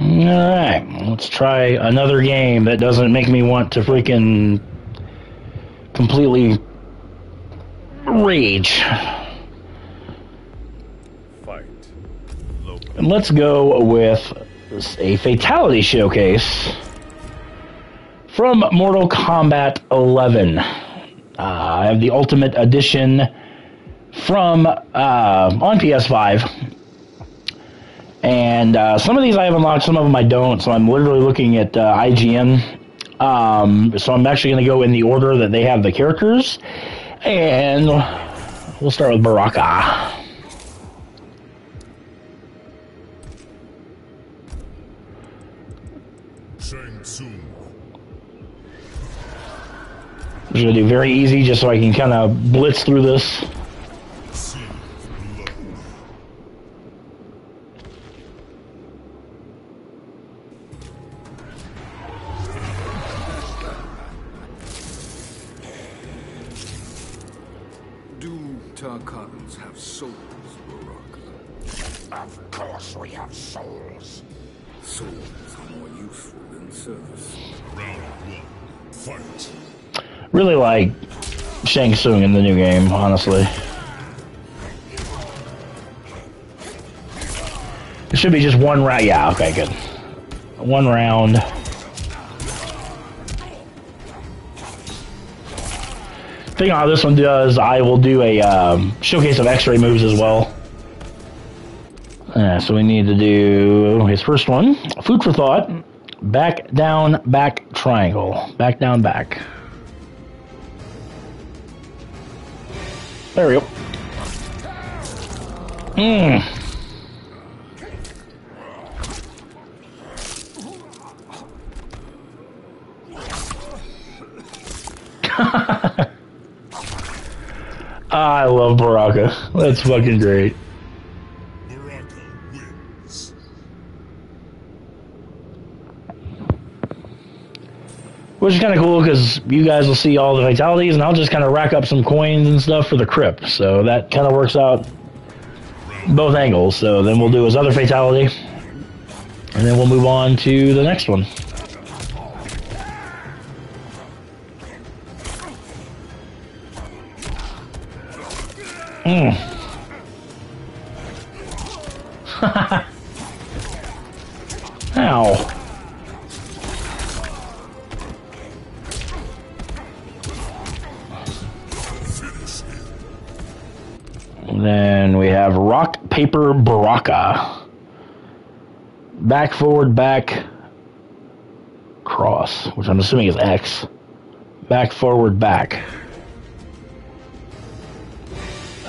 Alright, let's try another game that doesn't make me want to freaking completely rage. Fight. And let's go with a fatality showcase from Mortal Kombat 11. Uh, I have the Ultimate Edition from uh, on PS5. And uh, some of these I have unlocked, some of them I don't. So I'm literally looking at uh, IGN. Um, so I'm actually going to go in the order that they have the characters. And we'll start with Baraka. I'm just gonna do very easy just so I can kind of blitz through this. Really like Shang Tsung in the new game, honestly. It should be just one round. Yeah, okay, good. One round. Thing how this one does, I will do a um, showcase of X-ray moves as well. Yeah, so we need to do his first one. Food for thought. Back, down, back, triangle. Back, down, back. There we go. Hmm. I love Baraka. That's fucking great. Which is kind of cool because you guys will see all the fatalities, and I'll just kind of rack up some coins and stuff for the crypt. So that kind of works out both angles. So then we'll do his other fatality, and then we'll move on to the next one. Mm. Ow. Then we have rock, paper, Baraka. Back, forward, back, cross, which I'm assuming is X. Back, forward, back.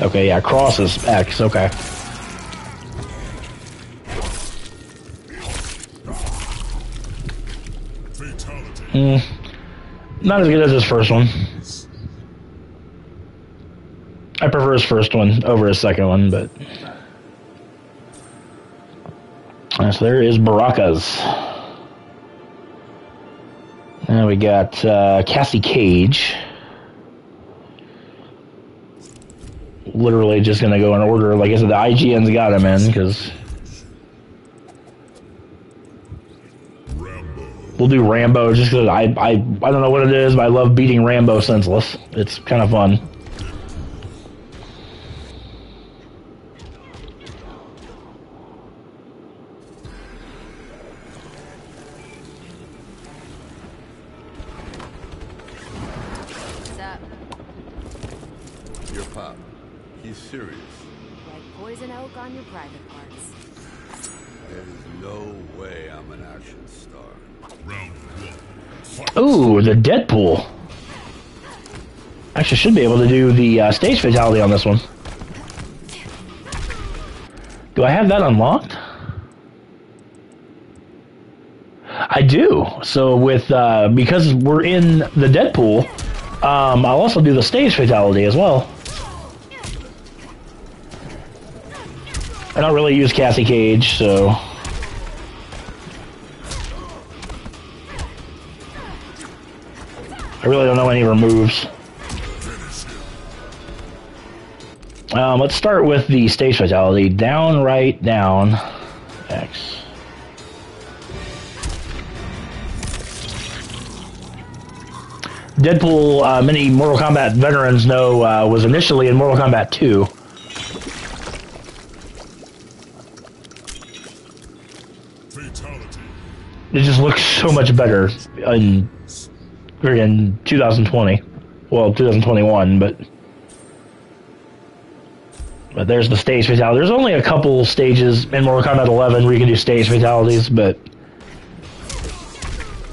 Okay, yeah, cross is X, okay. Mm, not as good as this first one. I prefer his first one over his second one, but. So there is Baraka's. Now we got uh, Cassie Cage. Literally just gonna go in order. Like I said, the IGN's got him in because we'll do Rambo just because I, I I don't know what it is, but I love beating Rambo senseless. It's kind of fun. What's up? Your pop. He's serious. Like poison oak on your private parts. There's no way I'm an action star. Round one. Ooh, the Deadpool. Actually, should be able to do the uh, stage fatality on this one. Do I have that unlocked? I do. So with uh, because we're in the Deadpool, um, I'll also do the stage fatality as well. I don't really use Cassie Cage, so I really don't know any of her moves. Um, let's start with the stage fatality. Down, right, down. X. Deadpool, uh, many Mortal Kombat veterans know, uh, was initially in Mortal Kombat 2. It just looks so much better in, in 2020. Well, 2021, but. But there's the stage fatality. There's only a couple stages in Mortal Kombat 11 where you can do stage fatalities, but.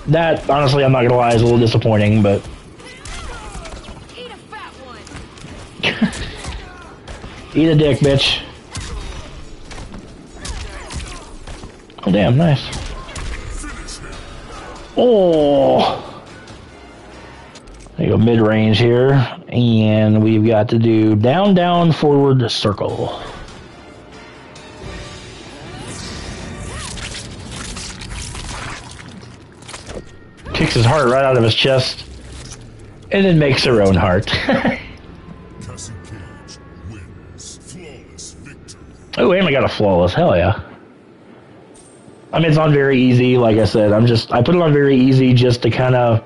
That, honestly, I'm not gonna lie, is a little disappointing, but. Eat a. Eat a dick, bitch. Oh, damn, nice. Oh! There you go, mid range here. And we've got to do down, down, forward, circle. Kicks his heart right out of his chest. And then makes her own heart. Cassie Cage wins. Flawless victory. Oh, and I got a flawless. Hell yeah. I mean, it's on very easy. Like I said, I'm just I put it on very easy just to kind of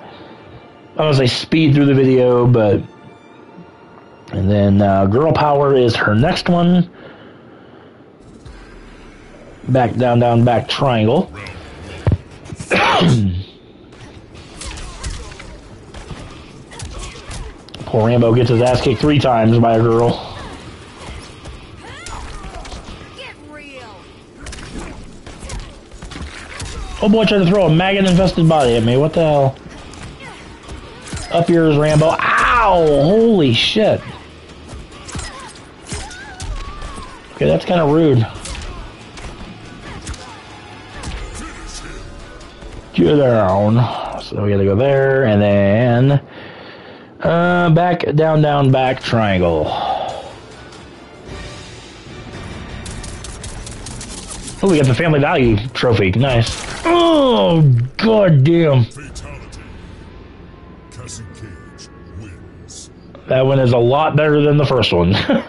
I don't say speed through the video, but and then uh, girl power is her next one. Back down down back triangle. Poor Rambo gets his ass kicked three times by a girl. Oh boy, tried to throw a maggot infested body at me. What the hell? Up yours, Rambo. Ow! Holy shit. Okay, that's kind of rude. Get down. So we gotta go there, and then uh, back, down, down, back, triangle. Oh, we got the family value trophy. Nice. Oh, god damn. Fatality. Cassie Cage wins. That one is a lot better than the first one.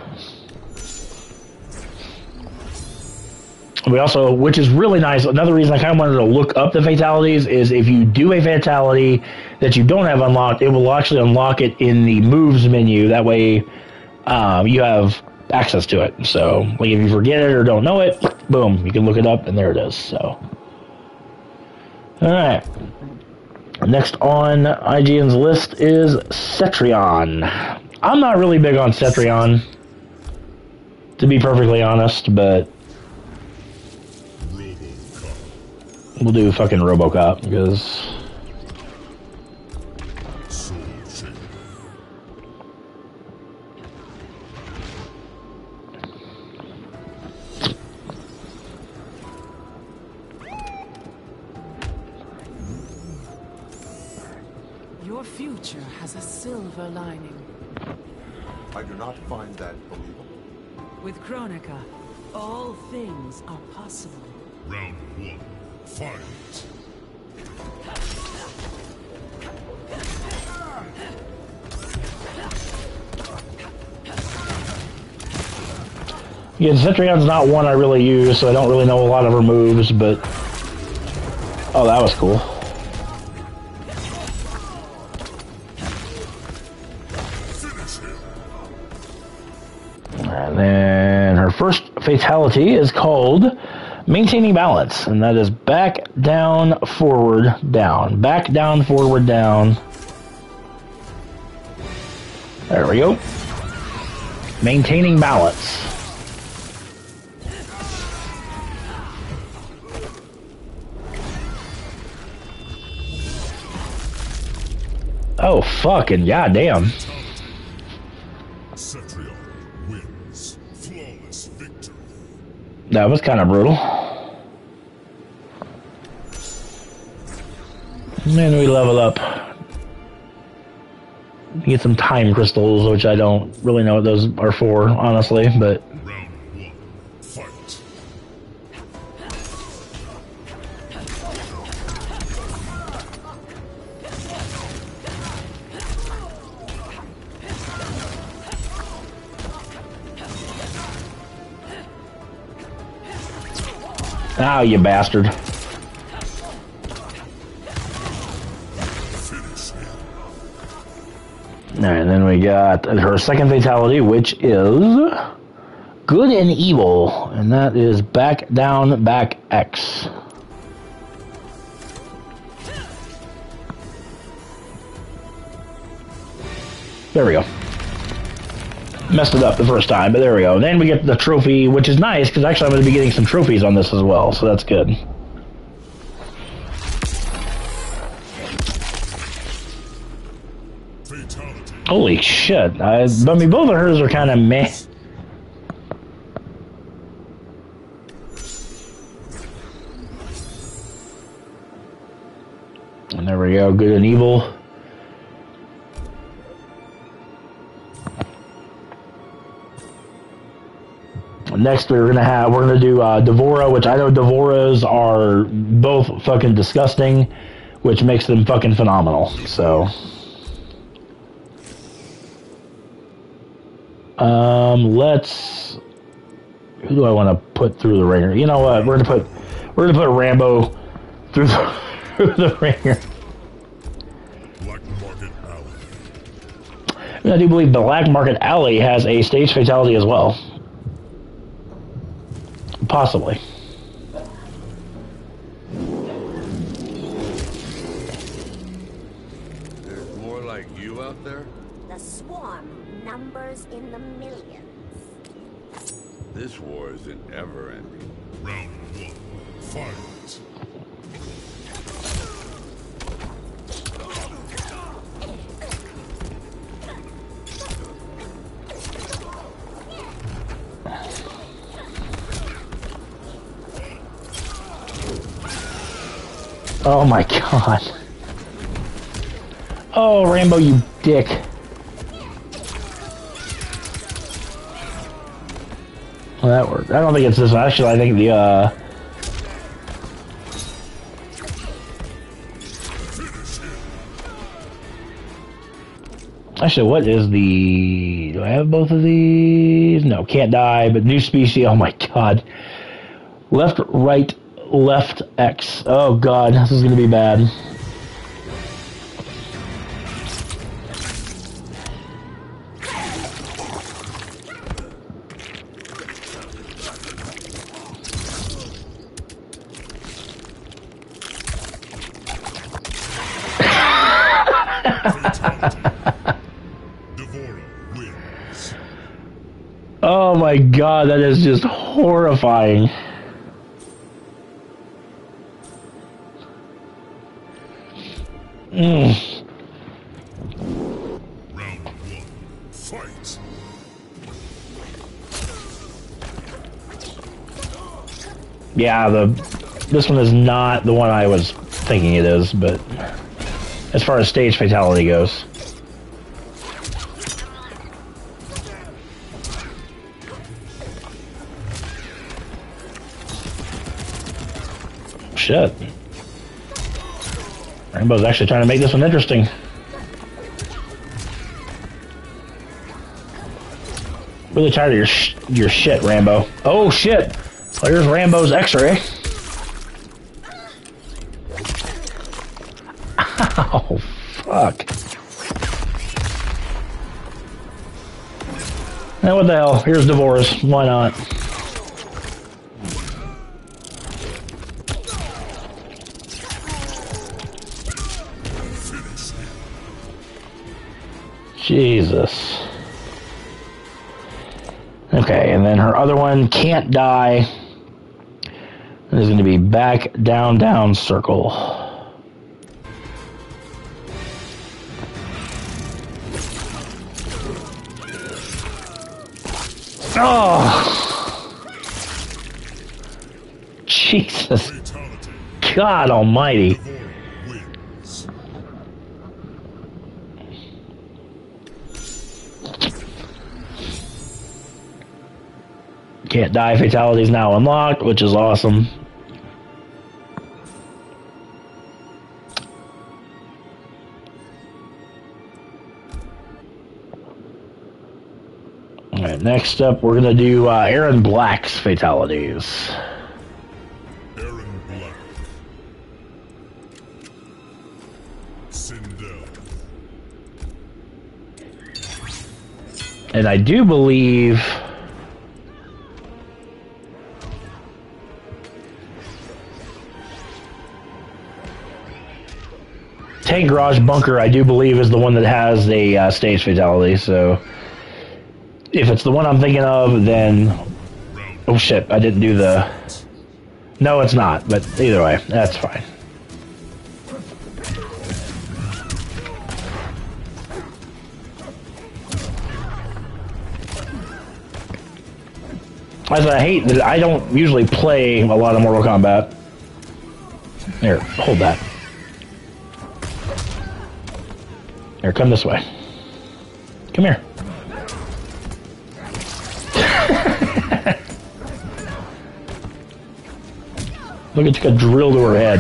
we also, which is really nice, another reason I kind of wanted to look up the fatalities is if you do a fatality that you don't have unlocked, it will actually unlock it in the moves menu. That way, um, you have access to it. So, like, if you forget it or don't know it, boom, you can look it up, and there it is. So, all right. Next on IGN's list is Cetrion. I'm not really big on Cetrion, to be perfectly honest, but we'll do fucking Robocop because yeah, Cetrion's not one I really use, so I don't really know a lot of her moves. But oh, that was cool. And then her first fatality is called Maintaining Balance, and that is back, down, forward, down. Back, down, forward, down. There we go. Maintaining balance. Oh, fucking goddamn. Cetrion wins. Flawless victory. That was kind of brutal. Then we level up. Get some time crystals, which I don't really know what those are for, honestly, but Oh, you bastard. Alright, and then we got her second fatality, which is good and evil, and that is back down back X. There we go. Messed it up the first time, but there we go. Then we get the trophy, which is nice because actually I'm going to be getting some trophies on this as well, so that's good. Holy shit! I, I mean, both of hers are kind of meh. And there we go, good and evil. Next, we're gonna have we're gonna do uh, D'Vorah, which I know D'Vorah's are both fucking disgusting, which makes them fucking phenomenal. So. Um, let's. Who do I want to put through the ringer? You know what? We're gonna put we're gonna put Rambo through the, through the ringer. Black Market Alley. I do believe Black Market Alley has a stage fatality as well. Possibly. There's more like you out there? The swarm numbers in the millions. This war isn't ever ending. Round one. Fight. Oh my god. Oh, Rambo, you dick. Well, that worked. I don't think it's this one. Actually, I think the, uh... Actually, what is the... Do I have both of these? No, can't die, but new species. Oh my god. Left, right, left, X. Oh god, this is gonna be bad. Oh my god, that is just horrifying. Yeah, the this one is not the one I was thinking it is, but as far as stage fatality goes. Shit. Rambo's actually trying to make this one interesting. Really tired of your sh- your shit, Rambo. Oh shit! Oh, here's Rambo's X-ray. Oh fuck! Now what the hell? Here's D'Vorah's. Why not? Jesus. Okay, and then her other one can't die. Is going to be back, down, down, circle. Oh! Jesus. God almighty. Can't die fatality is now unlocked, which is awesome. Alright, next up we're gonna do uh, Erron Black's fatalities. And I do believe Tank Garage Bunker, I do believe, is the one that has a uh, stage fatality. So, if it's the one I'm thinking of, then oh shit, I didn't do the. No, it's not. But either way, that's fine. As I hate that I don't usually play a lot of Mortal Kombat. Here, hold that. Here, come this way. Come here. Look at you got drilled to her head.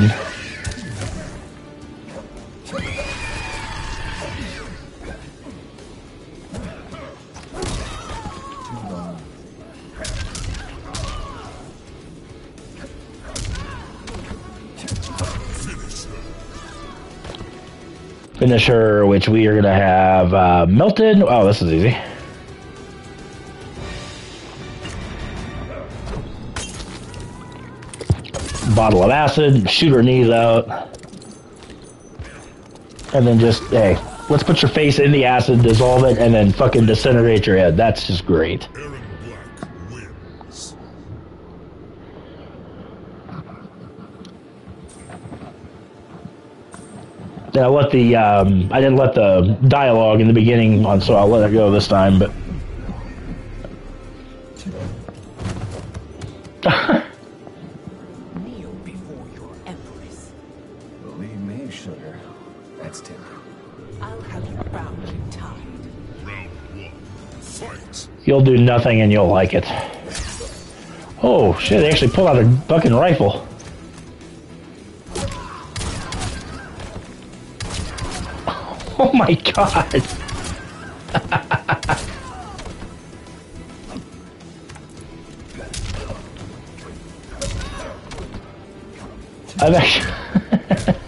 Finisher, which we are gonna have uh, melted. Oh, this is easy. Bottle of acid, shoot her knees out, and then just hey, let's put your face in the acid, dissolve it, and then fucking disintegrate your head. That's just great. Erron Black wins. I let the um, I didn't let the dialogue in the beginning on, so I'll let it go this time. But Kneel before your empress. Believe me, sugar. That's Tim. I'll have you bound and tied. Round one. Fight. you'll do nothing and you'll like it. Oh shit! They actually pulled out a fucking rifle. Oh my god! I've actually.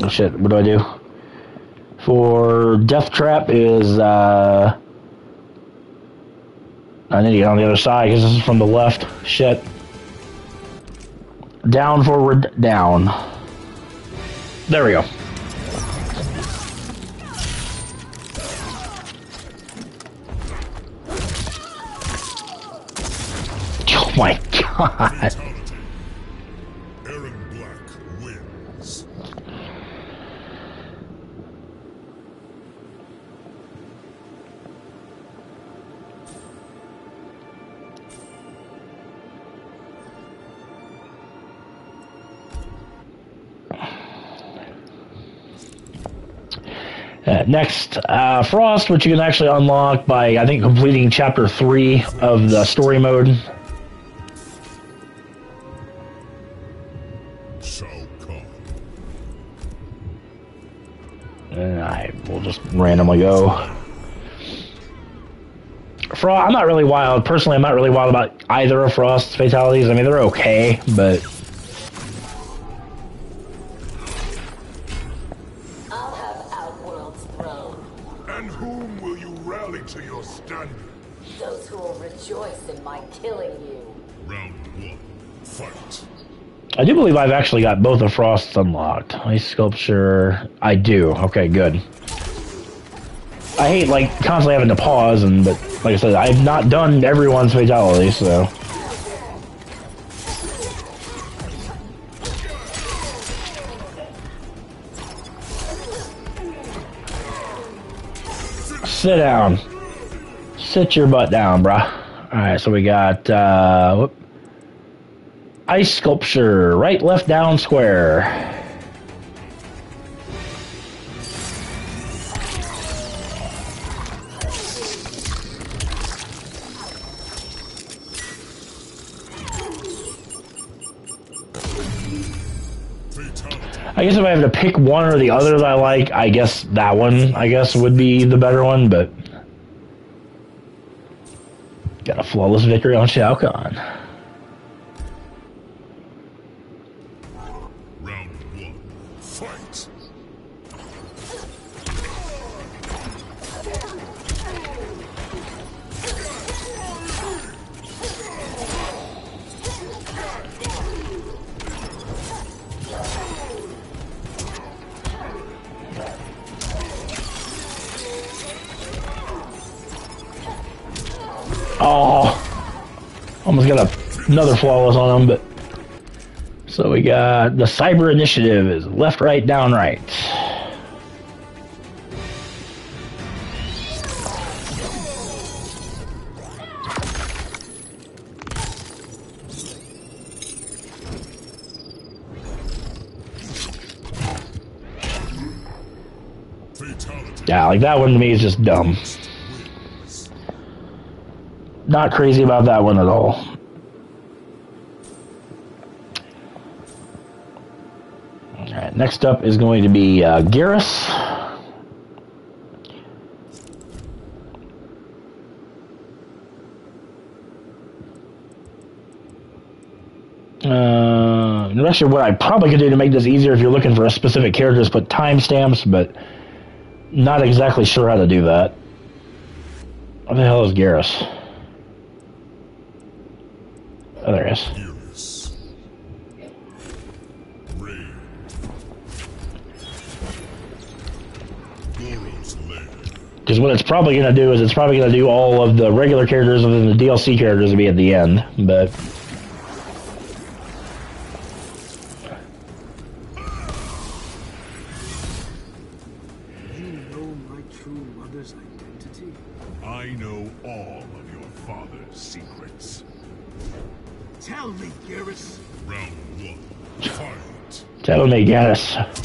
Oh shit, what do I do? For Death Trap is, uh. I need to get on the other side because this is from the left. Shit. Down forward, down. There we go. Oh my god. Next, uh, Frost, which you can actually unlock by, I think, completing chapter 3 of the story mode. And I will just randomly go. Frost, I'm not really wild. Personally, I'm not really wild about either of Frost's fatalities. I mean, they're okay, but do believe I've actually got both of Frost's unlocked. Ice Sculpture, I do. Okay, good. I hate like constantly having to pause, and but like I said, I've not done everyone's fatality, so. Sit down. Sit your butt down, bruh. Alright, so we got, uh, whoop. Ice sculpture, right, left, down, square. I guess if I have to pick one or the other that I like, I guess that one, I guess, would be the better one, but. Got a flawless victory on Shao Kahn. Fight! Oh, almost got a, another flawless on him, but so we got the cyber initiative is left, right, down, right. Yeah, like that one to me is just dumb. Not crazy about that one at all. Next up is going to be uh, Geras. Uh, and actually, what I probably could do to make this easier if you're looking for a specific character is put timestamps, but not exactly sure how to do that. What the hell is Geras? Oh, there he is. Iris. Raid. Goro's lair. Because what it's probably going to do is it's probably going to do all of the regular characters and then the DLC characters will be at the end. But You know my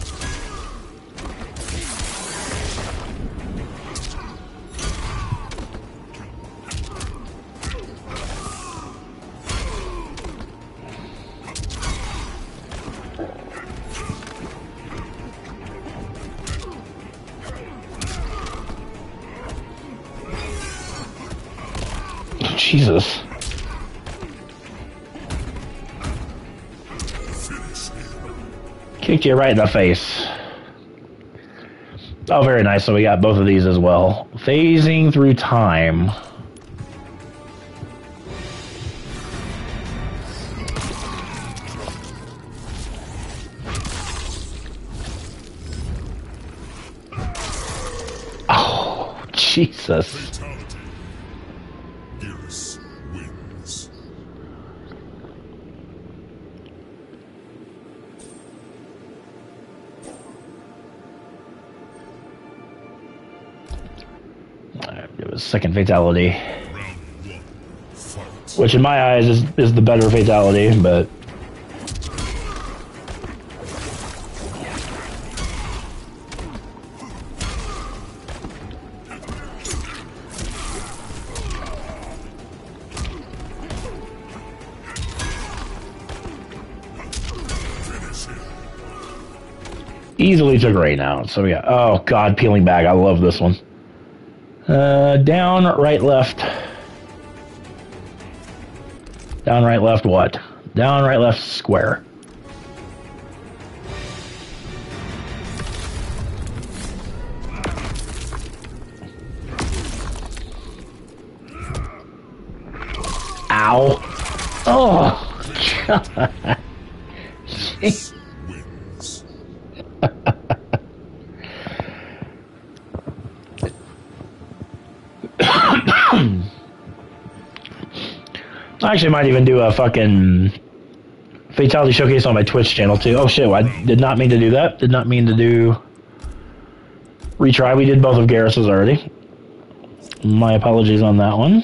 Kicked you right in the face. Oh, very nice. So we got both of these as well. Phasing through time. Oh, Jesus. Second fatality. Which in my eyes is, is the better fatality, but easily took rain out. So yeah. oh god, peeling back. I love this one. Uh, down, right, left. Down, right, left. What? Down, right, left. Square. Ow. Oh. God. I actually might even do a fucking fatality showcase on my Twitch channel too. Oh shit! I did not mean to do that. Did not mean to do retry. We did both of Geras's already. My apologies on that one.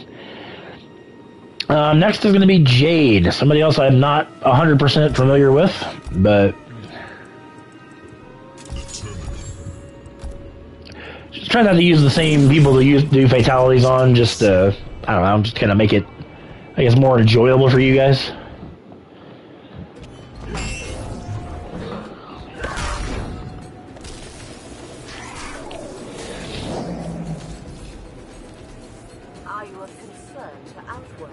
Um, next is going to be Jade. Somebody else I'm not 100% familiar with, but just try not to use the same people to use do fatalities on. Just uh, I don't know. I'm just gonna make it, I guess, more enjoyable for you guys. Are you of concern to Outworld?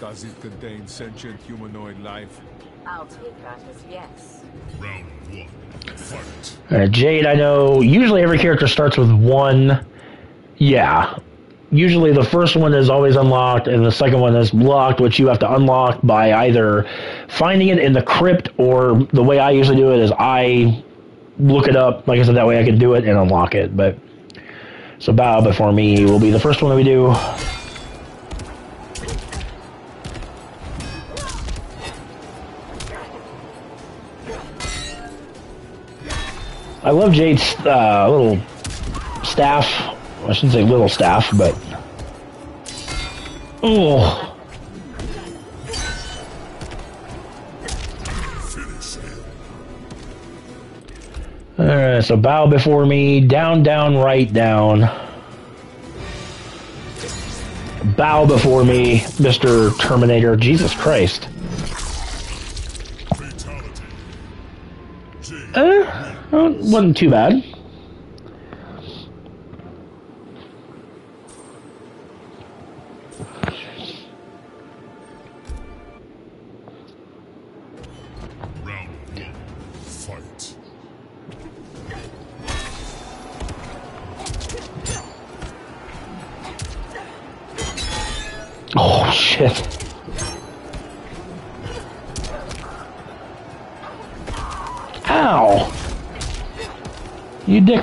Does it contain sentient humanoid life? I'll take that as yes. Round one. Fight. Uh, Jade, I know usually every character starts with one. Yeah usually the first one is always unlocked and the second one is blocked, which you have to unlock by either finding it in the crypt or the way I usually do it is I look it up. Like I said, that way I can do it and unlock it. But so bow before me will be the first one that we do. I love Jade's uh, little staff I shouldn't say little staff, but oh, all right. So bow before me, down, down, right, down. Bow before me, Mister Terminator. Jesus Christ. Uh, well, wasn't too bad.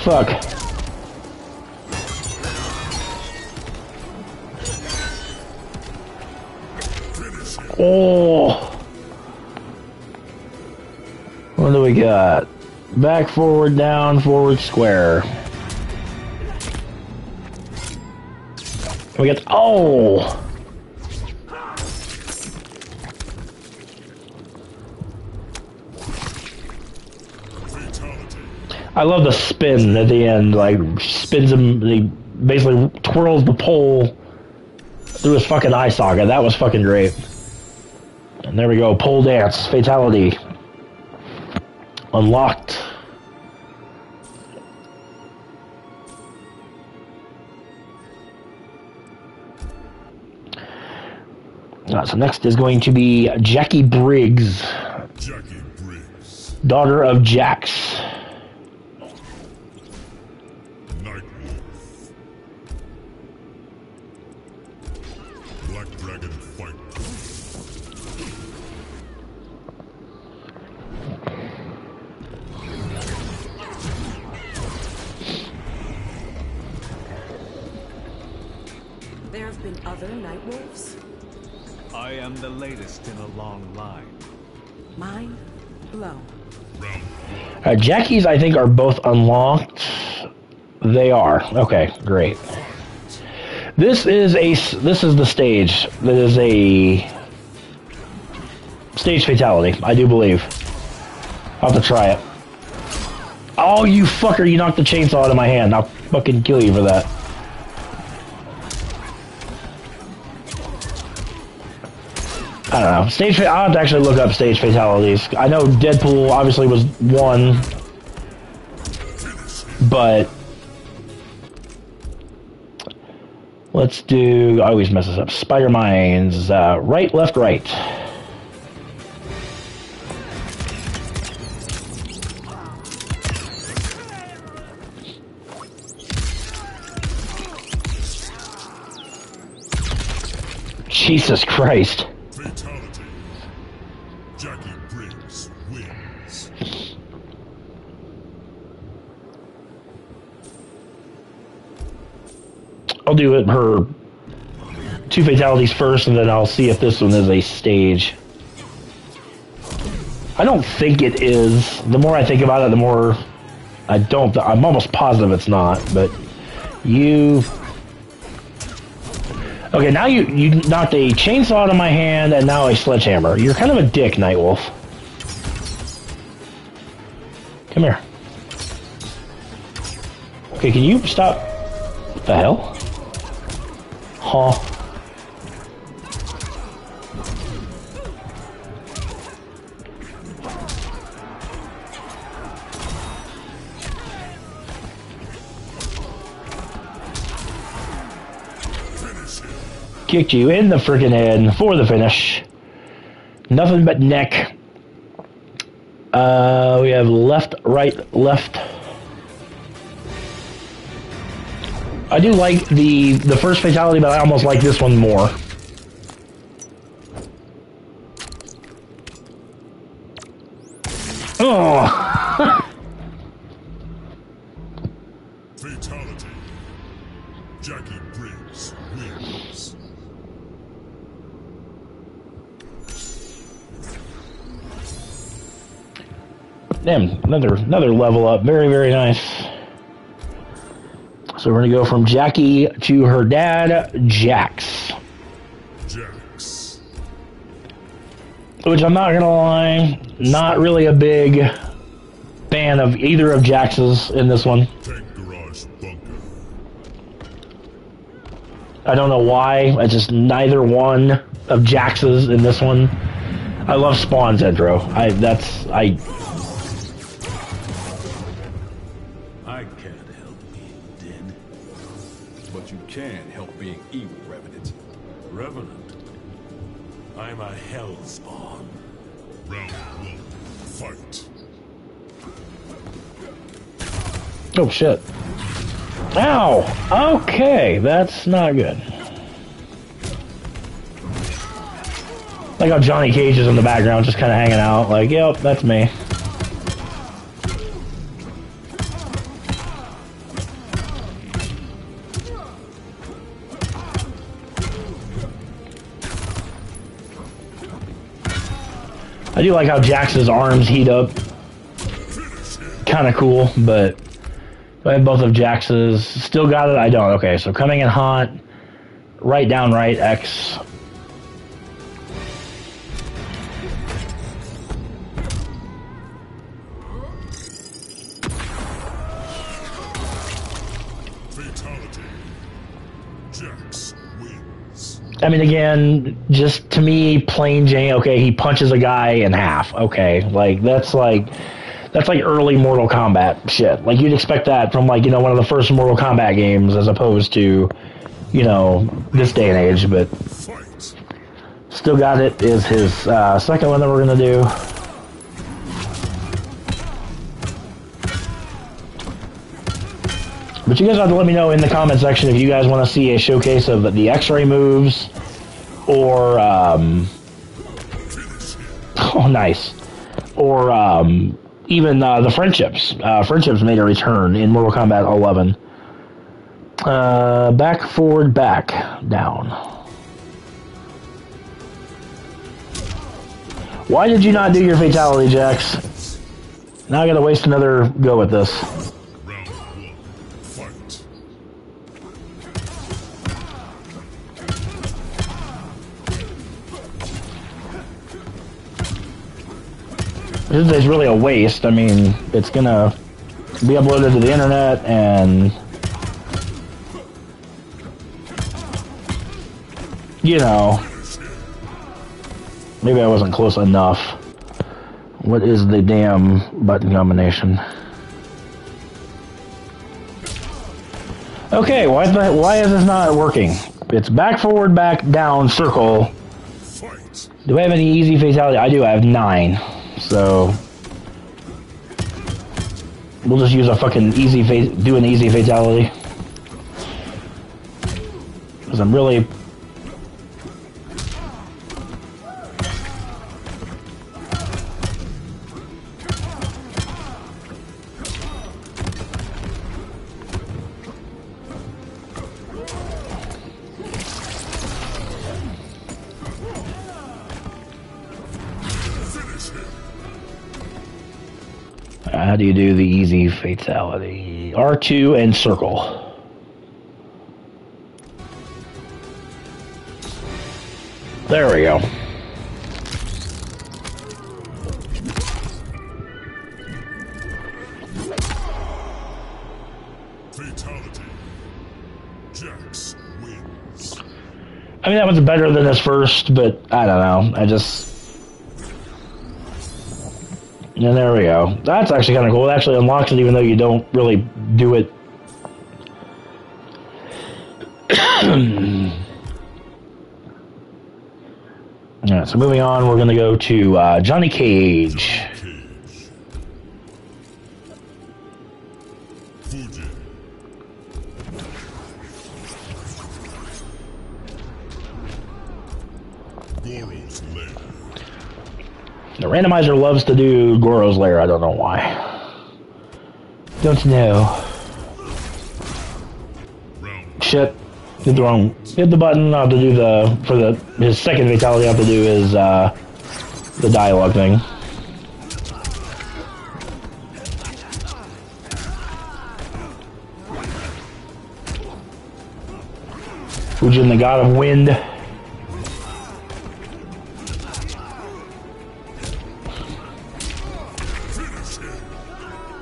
Fuck. Oh. What do we got? Back, forward, down, forward, square. We got. Oh! Fatality. I love the spin at the end. Like, spins him. He basically twirls the pole through his fucking eye socket. That was fucking great. And there we go. Pole dance. Fatality. Unlocked. Uh, so next is going to be Jacqui Briggs, Jacqui Briggs. daughter of Jax. Long line. Mine? Blow. Uh, Jacqui's, I think, are both unlocked. They are. Okay, great. This is a this is the stage. That is a stage fatality. I do believe. I'll have to try it. Oh, you fucker! You knocked the chainsaw out of my hand. I'll fucking kill you for that. I don't know. Stage. I'll have to actually look up stage fatalities. I know Deadpool obviously was one, but let's do. I always mess this up. Spider Mines. Uh, right, left, right. Jesus Christ. I'll do it her two fatalities first, and then I'll see if this one is a stage. I don't think it is. The more I think about it, the more I don't. I'm almost positive it's not. But you. Okay, now you you knocked a chainsaw out of my hand, and now a sledgehammer. You're kind of a dick, Nightwolf. Come here. Okay, can you stop? What the hell? Huh. Kicked you in the freaking head for the finish. Nothing but neck. Uh, we have left, right, left. I do like the the first fatality, but I almost like this one more. Oh, Fatality. Jacqui Briggs wins. Damn, another another level up. Very very nice. So we're gonna go from Jacqui to her dad, Jax. Jax. Which I'm not gonna lie, not really a big fan of either of Jax's in this one. Tank garage bunker. I don't know why. I just neither one of Jax's in this one. I love Spawn's intro. I that's I Oh shit. Ow! Okay, that's not good. Like how Johnny Cage is in the background just kinda hanging out, like, yep, that's me. I do like how Jax's arms heat up. Kinda cool, but I have both of Jax's. Still got it? I don't. Okay, so coming in hot. Right down right, X. Fatality. Jax wins. I mean, again, just to me, plain Jane. Okay, he punches a guy in half. Okay, like that's like that's like early Mortal Kombat shit. Like you'd expect that from like you know one of the first Mortal Kombat games, as opposed to you know this day and age. But still got it. Is his uh, second one that we're gonna do. But you guys have to let me know in the comment section if you guys want to see a showcase of the X-ray moves, or um, oh nice, or um, even uh, the friendships. Uh, friendships made a return in Mortal Kombat 11. Uh, back, forward, back, down. Why did you not do your fatality, Jax? Now I gotta waste another go at this. This is really a waste. I mean, it's gonna be uploaded to the internet and you know maybe I wasn't close enough. What is the damn button combination? Okay, why is why is this not working? It's back, forward, back, down, circle. Do I have any easy fatality? I do. I have nine. So we'll just use a fucking easy do an easy fatality. Because I'm really do you do the easy fatality? R2 and circle. There we go. Fatality. Jax wins. I mean, that was better than his first, but I don't know. I just. And there we go. That's actually kind of cool. It actually unlocks it even though you don't really do it. Alright, so moving on, we're going to go to uh, Johnny. Cage. The randomizer loves to do Goro's Lair. I don't know why. Don't know. Shit. Hit the wrong. Hit the button. I have to do the for the his second fatality. I have to do is uh, the dialogue thing. Fujin, the god of wind.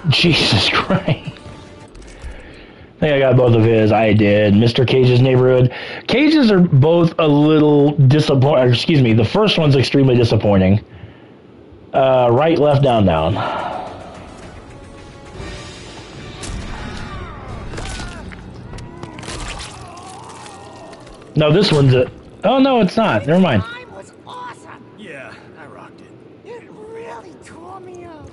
Jesus Christ. I think I got both of his. I did. Mr. Cage's neighborhood. Cages are both a little disappointing. Excuse me. The first one's extremely disappointing. Uh, right, left, down, down. No, this one's a. Oh no, it's not. Never mind. Mine was awesome. Yeah, I rocked it. It really tore me up.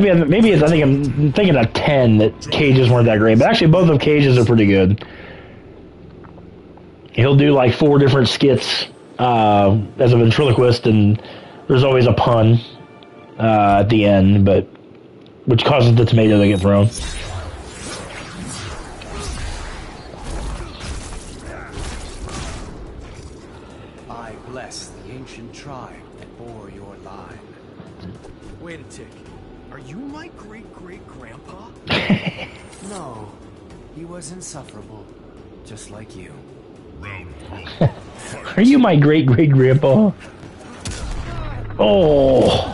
Maybe maybe it's, I think I'm thinking of ten that cages weren't that great, but actually both of cages are pretty good. He'll do like four different skits uh, as a ventriloquist, and there's always a pun uh, at the end, but which causes the tomato to get thrown. Are you my great great grandpa? Oh.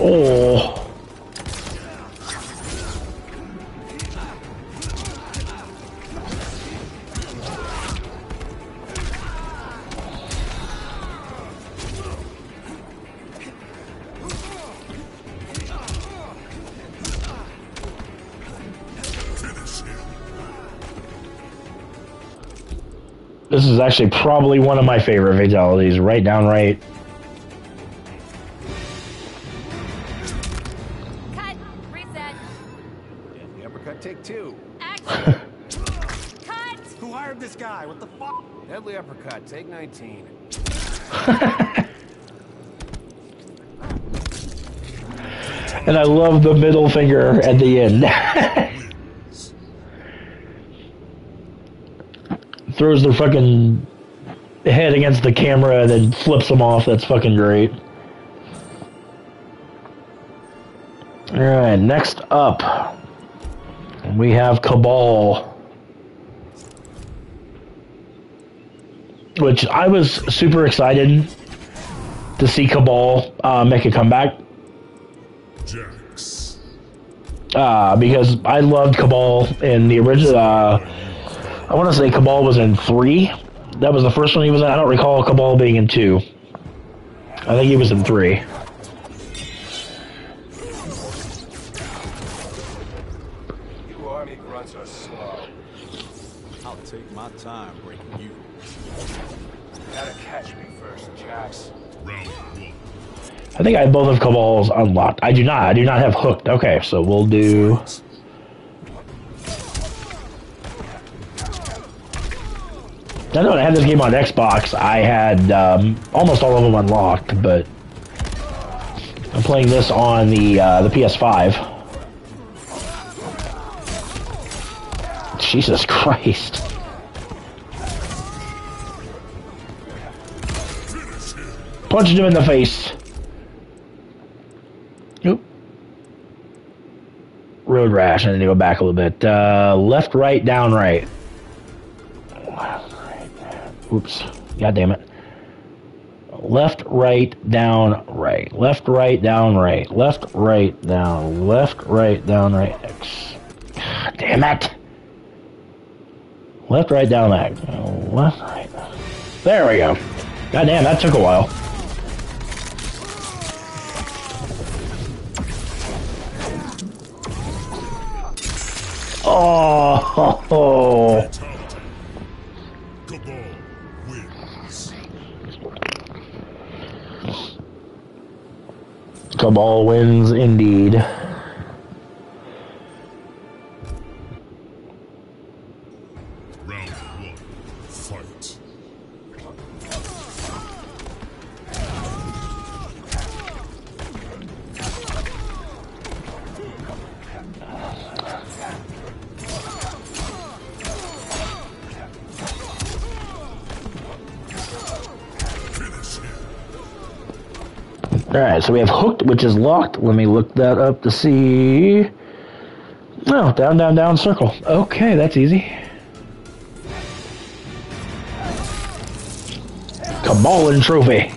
Oh. This is actually probably one of my favorite fatalities. Right down right. Cut. Reset. The uppercut take two. Cut. Who hired this guy? What the fuck? Deadly uppercut, take 19. And I love the middle finger at the end. Throws their fucking head against the camera and then flips them off. That's fucking great. Alright, next up, we have Cabal. Which I was super excited to see Cabal uh, make a comeback Jax. uh, because I loved Cabal in the original. Uh, I want to say Cabal was in three. That was the first one he was in. I don't recall Cabal being in two. I think he was in three. You army grunts are slow. I'll take my time breaking you. Gotta catch me first, Jax. Round one. I think I have both of Cabal's unlocked. I do not. I do not have hooked. Okay, so we'll do. I know I had this game on Xbox, I had um, almost all of them unlocked, but I'm playing this on the uh, the PS5. Jesus Christ. Punched him in the face. Oop. Road rash. I need to go back a little bit. Uh, left, right, down, right. Right. Oops. God damn it. Left, right, down, right. Left, right, down, right. Left, right, down. Left, right, down, right. X. God damn it. Left, right, down, that. Left, right. There we go. God damn, that took a while. Oh, Cabal wins indeed. So we have hooked, which is locked. Let me look that up to see. No, down, down, down, circle. Okay, that's easy. Cabalin Trophy.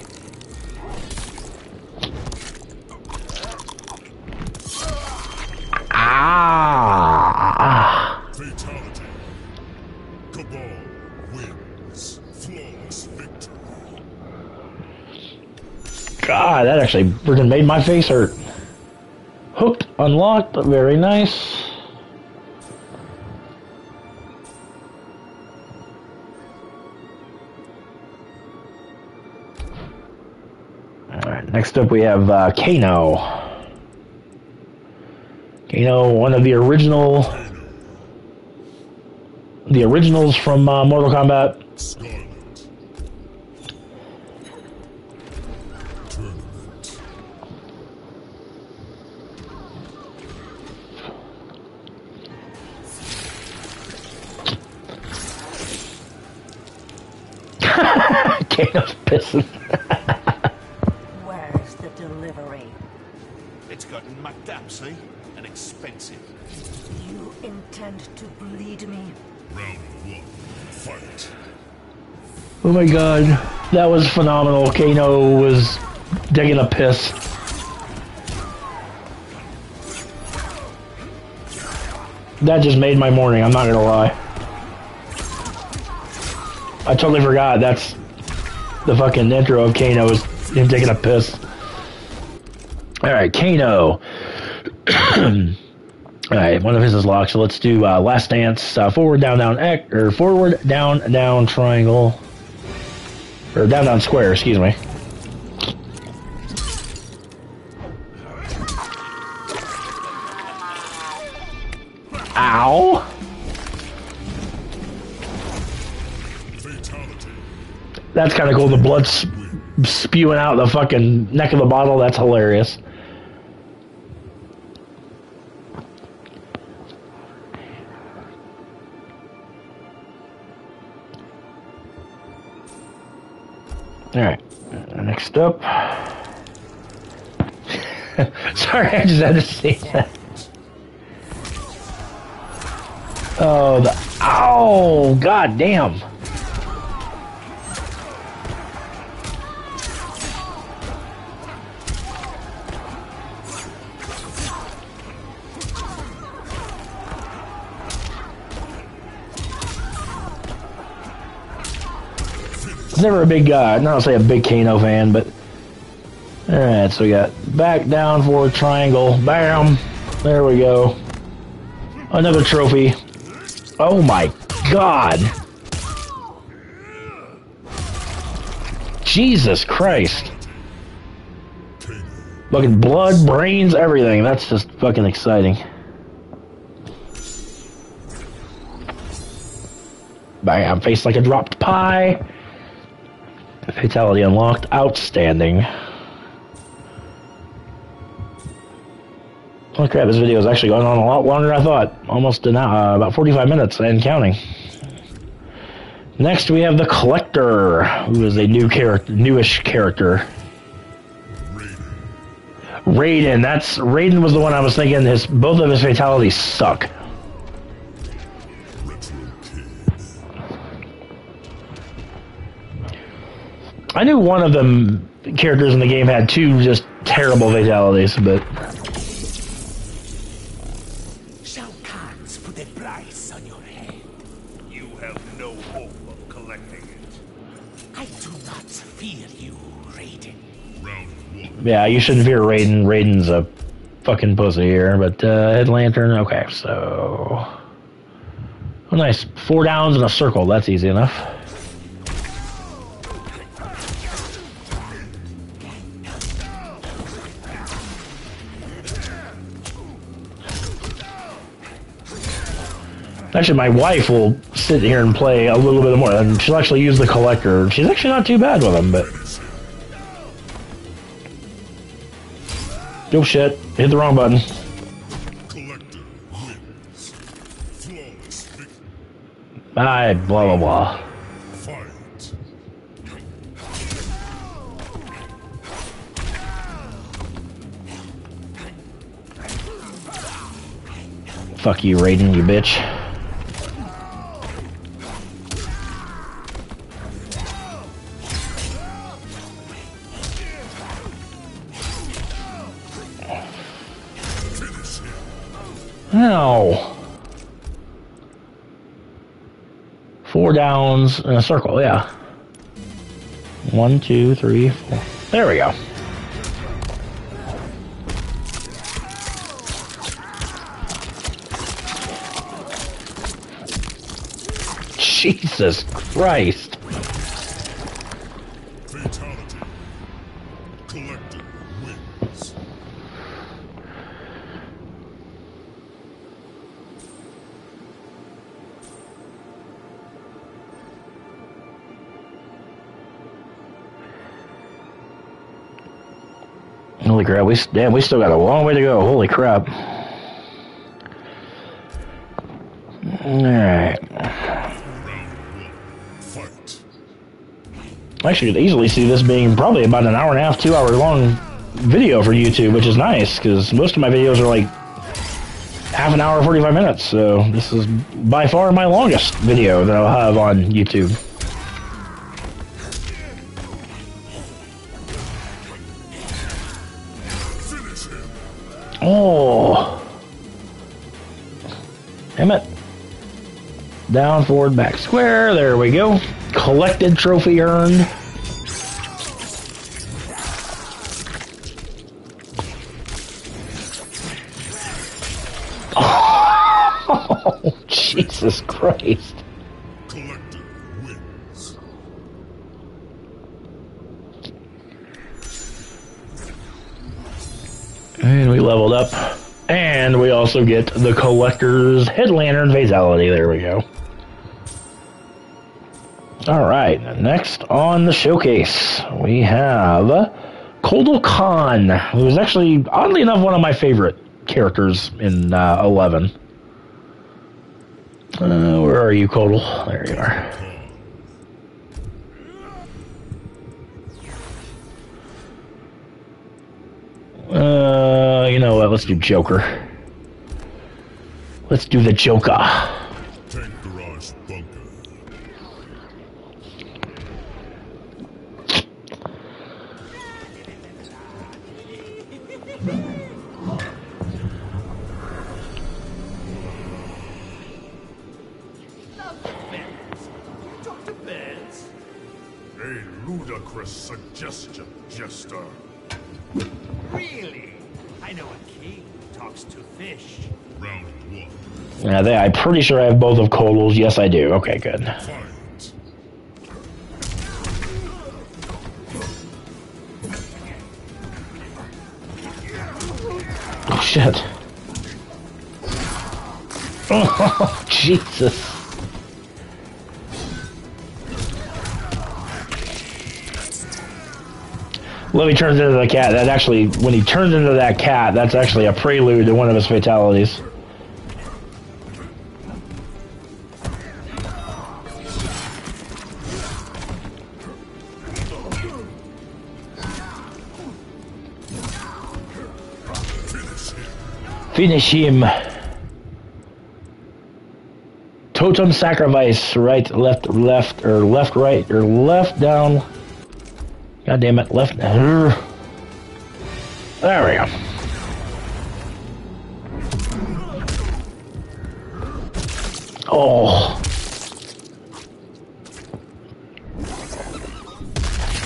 Ah. Fatality. Cabal wins. Flawless victory. God, that actually freaking made my face hurt. Hooked, unlocked, very nice. Alright, next up we have uh, Kano. Kano, one of the original. The originals from uh, Mortal Kombat. Oh my god, that was phenomenal. Kano was digging a piss. That just made my morning, I'm not gonna lie. I totally forgot that's the fucking intro of Kano is him taking a piss. Alright, Kano. Alright, one of his is locked, so let's do uh, last dance. Uh, forward, down, down, X, or forward, down, down, triangle. Or down, down, square, excuse me. Ow! That's kind of cool. The blood's spewing out the fucking neck of the bottle. That's hilarious. All right. Uh, next up. Sorry, I just had to see that. Oh, the oh, god damn. Never a big guy. Not say a big Kano fan, but all right. So we got back down for a triangle. Bam. There we go. Another trophy. Oh my god. Jesus Christ. Fucking blood, brains, everything. That's just fucking exciting. Bam, face like a dropped pie. Fatality unlocked. Outstanding. Holy crap, this video is actually going on a lot longer than I thought. Almost an hour, uh, about 45 minutes and counting. Next, we have the Collector, who is a new character, newish character. Raiden. That's Raiden was the one I was thinking. His both of his fatalities suck. I knew one of them characters in the game had two just terrible fatalities, but Shao Kahn's put a price on your head. You have no hope of collecting it. I do not fear you, Raiden. Round one. yeah, you shouldn't fear Raiden. Raiden's a fucking pussy here, but uh, Head Lantern. Okay, so oh, nice. Four downs in a circle. That's easy enough. Actually, my wife will sit here and play a little bit more, and she'll actually use the collector. She's actually not too bad with them, but. Oh shit, hit the wrong button. I blah blah blah. Fuck you, Raiden, you bitch. Ow. Four downs in a circle, yeah. One, two, three, four. There we go. Jesus Christ. We damn, we still got a long way to go. Holy crap. Alright. Fight. I should easily see this being probably about an hour and a half, two hour long video for YouTube, which is nice because most of my videos are like half an hour, 45 minutes. So this is by far my longest video that I'll have on YouTube. Oh. Damn it. Down, forward, back, square. There we go. Collected trophy earned. Oh, Jesus Christ. And we leveled up. And we also get the Collector's Head Lantern Fatality. There we go. Alright, next on the showcase, we have Kotal Khan, who is actually, oddly enough, one of my favorite characters in uh, 11. Uh, where are you, Kotal? There you are. Uh, you know what? Let's do Joker. Let's do the Joker. Who to fish. Round one. Yeah, they, I'm pretty sure I have both of Kotal's. Yes, I do. Okay, good. Fight. Oh, shit. Oh, Jesus. He turns into the cat, that actually, when he turns into that cat, that's actually a prelude to one of his fatalities. Finish him. Totem sacrifice. Right, left, left, or left, right, or left, down. God damn it, left. There we go. Oh.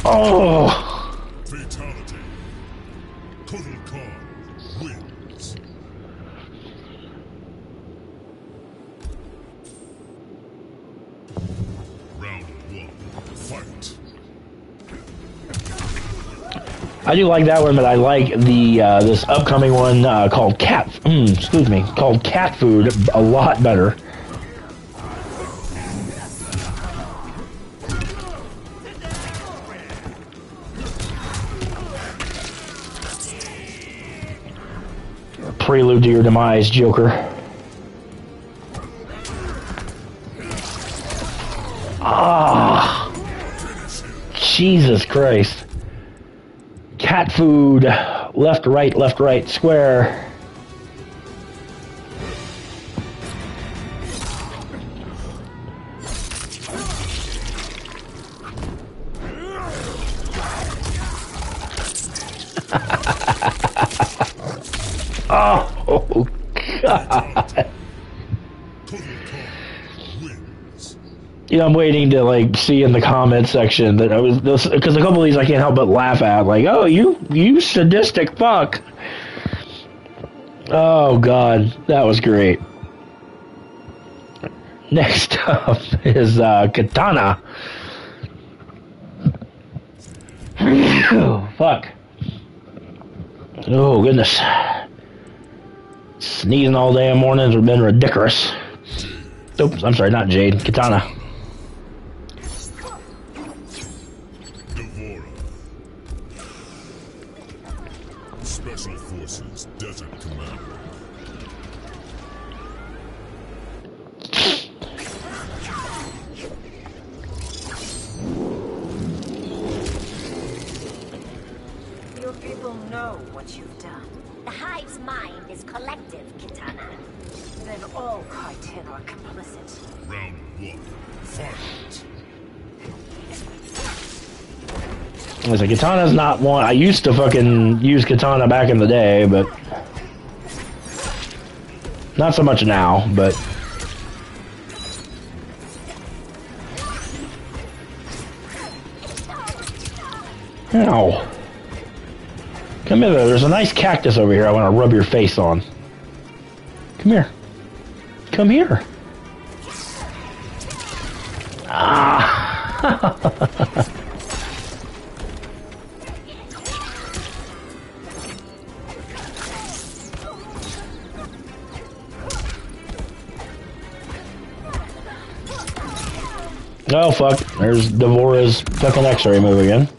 Oh. I do like that one, but I like the uh, this upcoming one uh, called Cat. Mm, excuse me, called Cat Food a lot better. Prelude to your demise, Joker. Ah, Jesus Christ cat food, left, right, left, right, square. oh, God. You know, I'm waiting to like see in the comment section that I was because a couple of these I can't help but laugh at. Like, oh, you you sadistic fuck. Oh God, that was great. Next up is uh, Kitana. oh, fuck. Oh, goodness. Sneezing all damn mornings have been ridiculous. Oops, I'm sorry, not Jade. Kitana. Like, Kitana's not one. I used to fucking use Kitana back in the day, but not so much now. But ow, come here. There's a nice cactus over here. I want to rub your face on. Come here. Come here. Ah. Oh fuck, there's D'Vorah's fucking x-ray move again.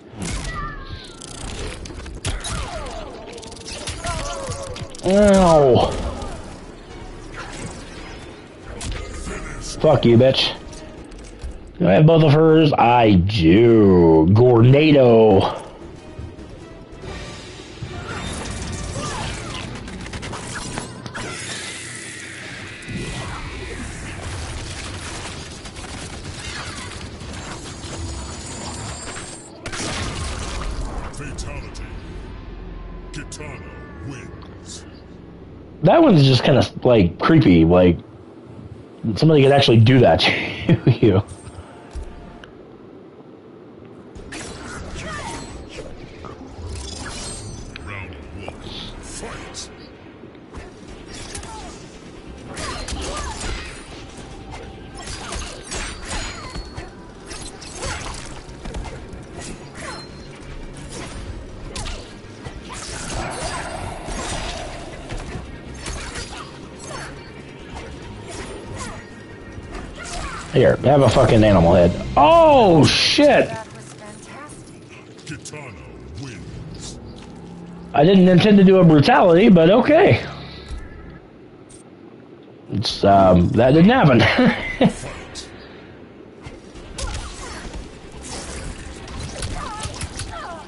Ow. Fuck you, bitch. Do I have both of hers? I do. Gornado. One's just kind of like creepy. Like somebody could actually do that to you. Here, have a fucking animal head. Oh shit! I didn't intend to do a brutality, but okay. It's um that didn't happen.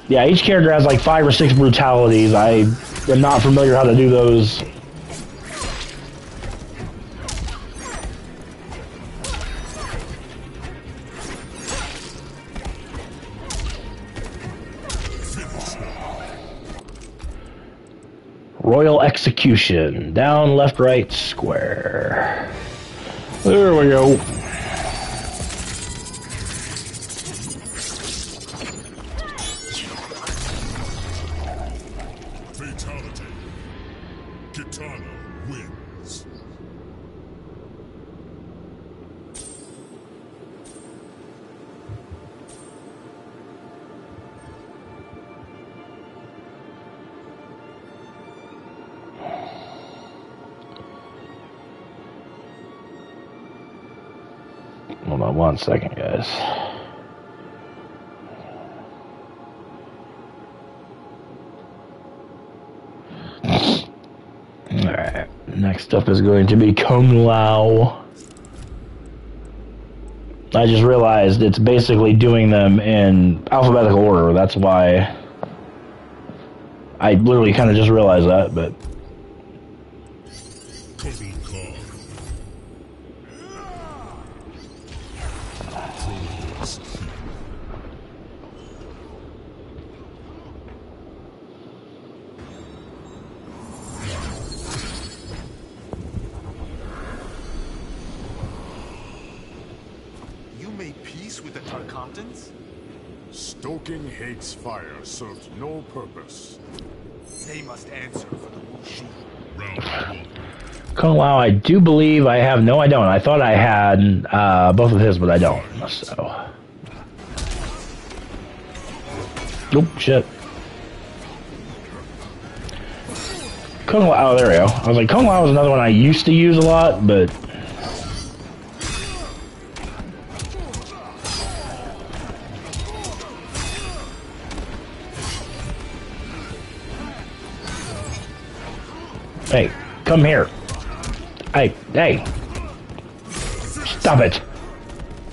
Yeah, each character has like five or six brutalities. I am not familiar how to do those. Execution. Down, left, right, square. There we go. Second, guys. Alright, next up is going to be Kung Lao. I just realized it's basically doing them in alphabetical order. That's why I literally kind of just realized that, but Kotal Khan. Protoss. with the Tarkatans? Stoking hate's fire served no purpose. They must answer for the Wuxi. Round one. Kung Lao, I do believe I have. No, I don't. I thought I had uh, both of his, but I don't. So. Nope, shit. Kung Lao, oh, there we go. I was like, Kung Lao was another one I used to use a lot, but. Hey, come here. Hey, hey. Stop it.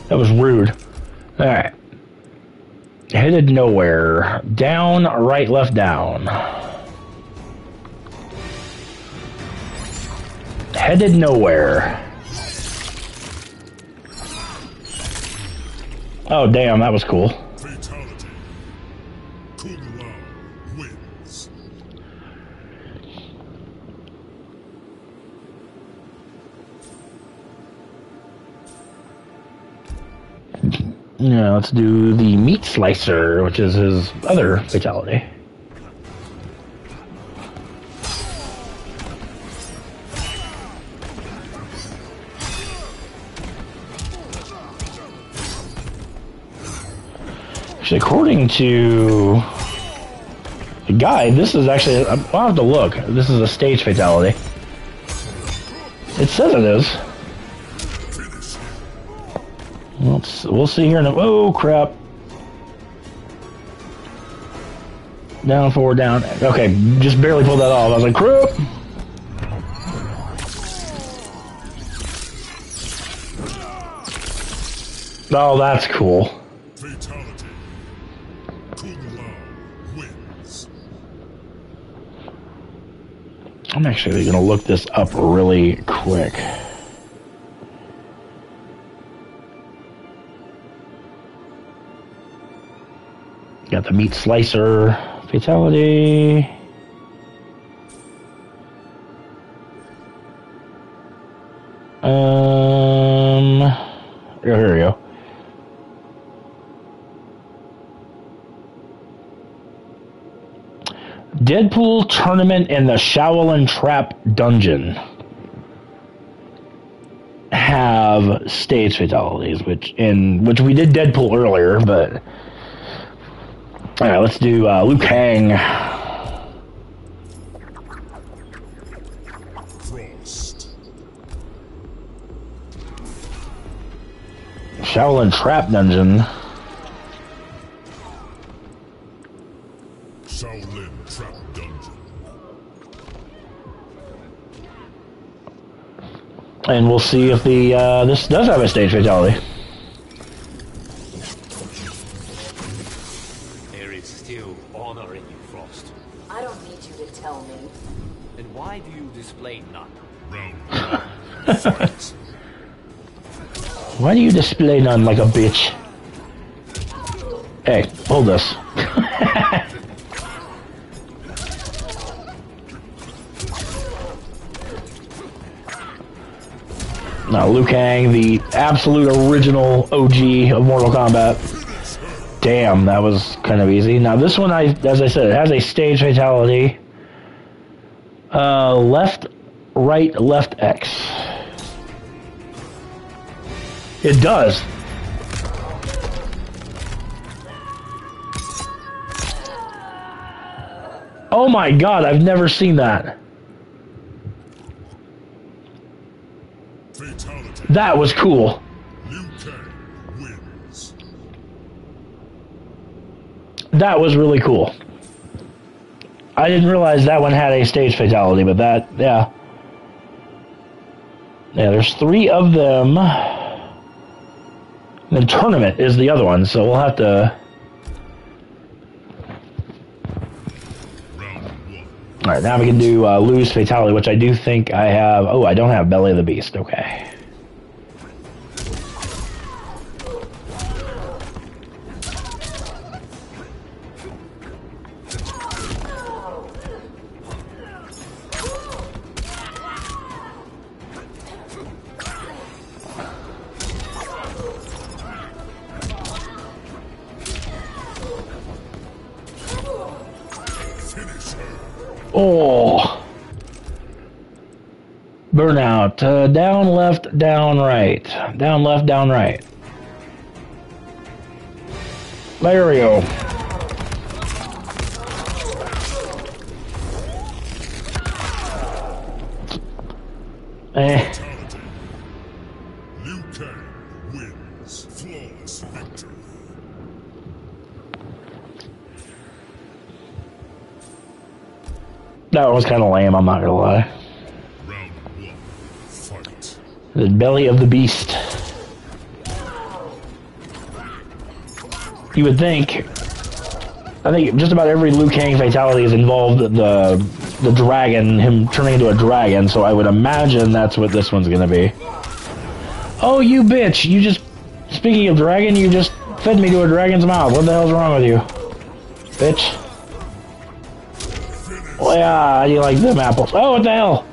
That was rude. Alright. Headed nowhere. Down, right, left, down. Headed nowhere. Oh, damn, that was cool. Yeah, let's do the meat slicer, which is his other fatality. Actually, according to the guide, this is actually. I'll have to look. This is a stage fatality. It says it is. Let's, we'll see here in a. Oh, crap. Down, forward, down. Okay, just barely pulled that off. I was like, crap. Oh, that's cool. Fatality. Kung Lao wins. I'm actually going to look this up really quick. Got the meat slicer fatality. Um, here, we go. Deadpool tournament in the Shaolin Trap dungeon have stage fatalities, which in which we did Deadpool earlier, but all right, let's do uh, Liu Kang. Frost. Shaolin Trap Dungeon. Shaolin Trap Dungeon. And we'll see if the uh, this does have a stage fatality. Display none like a bitch? Hey, hold this. now, Liu Kang, the absolute original OG of Mortal Kombat. Damn, that was kind of easy. Now, this one, I, as I said, it has a stage fatality. Uh, left, right, left X. It does. Oh my god, I've never seen that. Fatality. That was cool. That was really cool. I didn't realize that one had a stage fatality, but that, yeah. Yeah, there's three of them. The tournament is the other one, so we'll have to. All right, now we can do uh, lose fatality, which I do think I have. Oh, I don't have belly of the beast. Okay. Uh, down, left, down, right. Down, left, down, right. There we go. Eh. Kang wins. Flawless victory. That was kind of lame, I'm not gonna lie. Round one. Fight. The belly of the beast. You would think. I think just about every Liu Kang fatality has involved the the dragon, him turning into a dragon. So I would imagine that's what this one's gonna be. Oh, you bitch! You just speaking of dragon, you just fed me to a dragon's mouth. What the hell's wrong with you, bitch? Oh yeah, you like them apples? Oh, what the hell?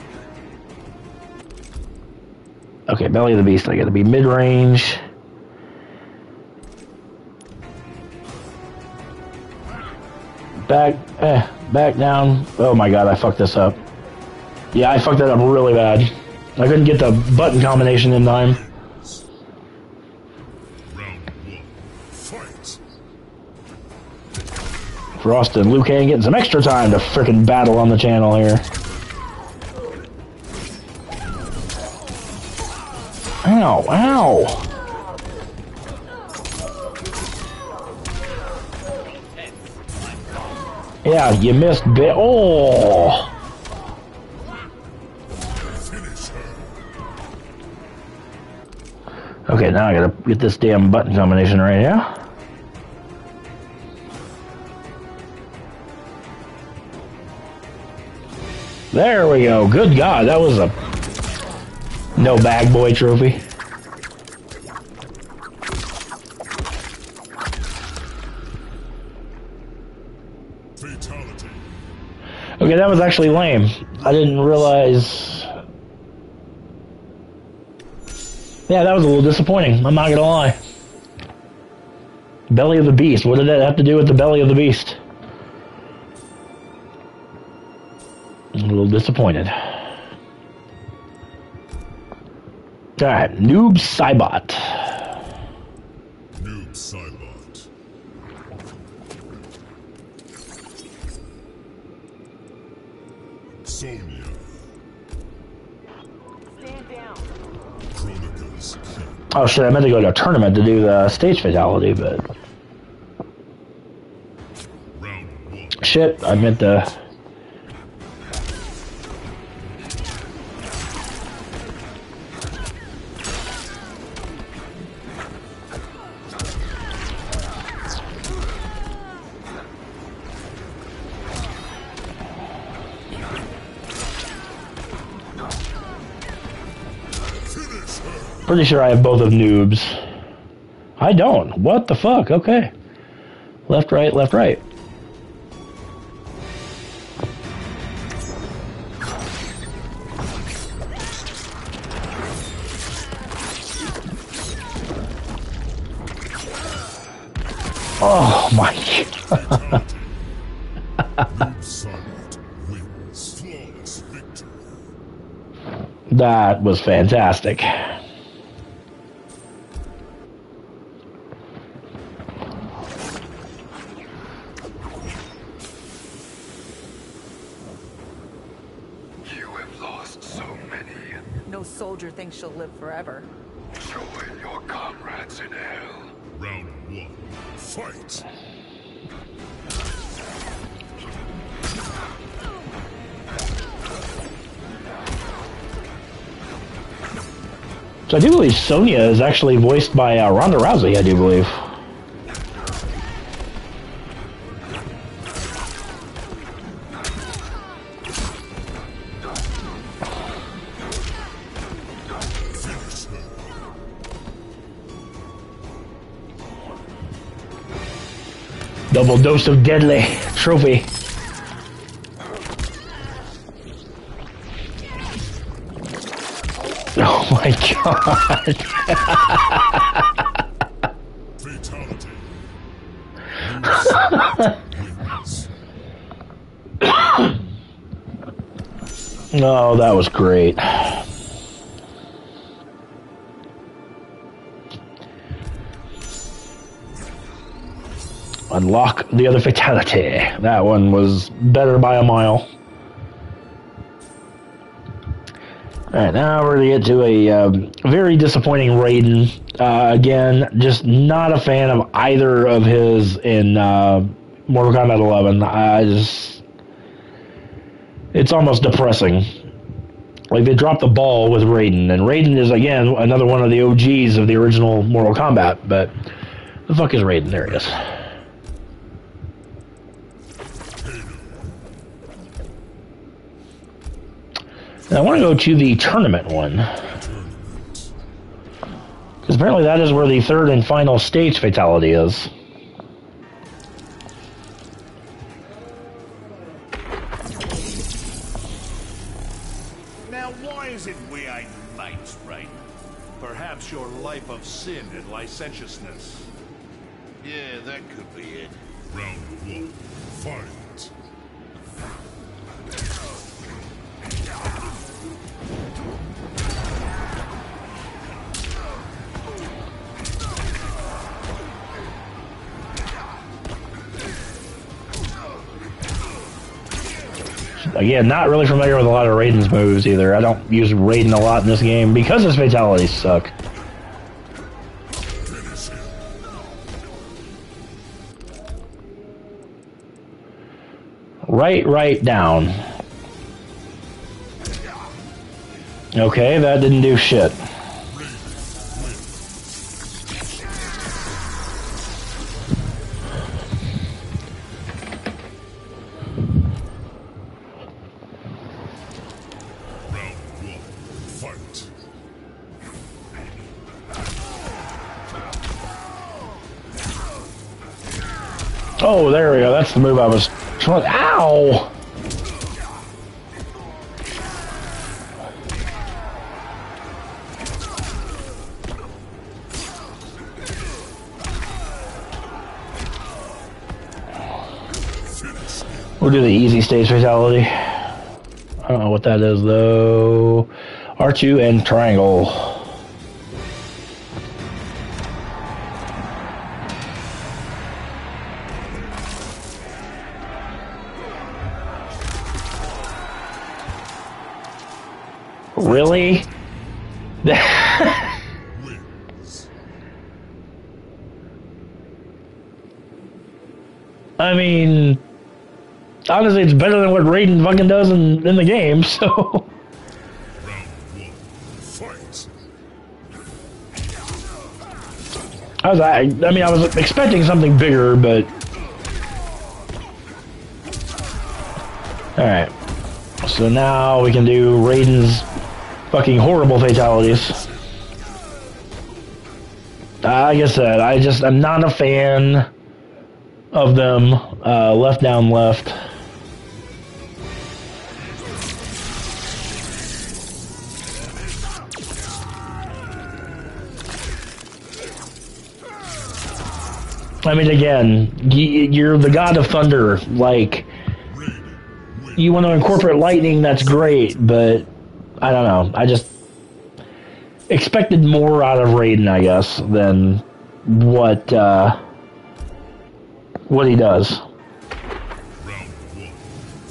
Okay, belly of the beast. I gotta be mid range. Back, eh, back down. Oh my god, I fucked this up. Yeah, I fucked that up really bad. I couldn't get the button combination in time. Frost and Liu Kang getting some extra time to frickin' battle on the channel here. Ow, ow. Yeah, you missed bit. Oh. Okay, now I gotta get this damn button combination right, yeah? There we go. Good God, that was a no bag boy trophy. Okay, that was actually lame. I didn't realize. Yeah, that was a little disappointing. I'm not gonna lie. Belly of the beast. What did that have to do with the belly of the beast? I'm a little disappointed. Alright, Noob Saibot. Oh shit, I meant to go to a tournament to do the stage fatality, but. Shit, I meant to. Pretty sure I have both of noobs. I don't. What the fuck? Okay. Left, right, left, right. Oh my god. That was fantastic. Sonya is actually voiced by uh, Ronda Rousey, I do believe. Double dose of deadly trophy. My god. Noob Oh, that was great. Unlock the other fatality. That one was better by a mile. Alright, now we're going to get to a um, very disappointing Raiden. Uh, again, just not a fan of either of his in uh, Mortal Kombat 11. I just. It's almost depressing. Like, they dropped the ball with Raiden, and Raiden is, again, another one of the OGs of the original Mortal Kombat, but the fuck is Raiden? There he is. I want to go to the tournament one. Because apparently that is where the third and final stage fatality is. Not really familiar with a lot of Raiden's moves either. I don't use Raiden a lot in this game because his fatalities suck. Right, right down. Okay, that didn't do shit. Go. That's the move I was trying. Ow! We'll do the easy stage fatality. I don't know what that is though. R2 and triangle. Honestly, it's better than what Raiden fucking does in, in the game, so. I was, I, I mean, I was expecting something bigger, but. Alright. So now we can do Raiden's fucking horrible fatalities. Like I said, I just, I'm not a fan of them. Uh, left, down, left. I mean, again, you're the god of thunder. Like, you want to incorporate lightning, that's great, but I don't know. I just expected more out of Raiden, I guess, than what uh, what he does.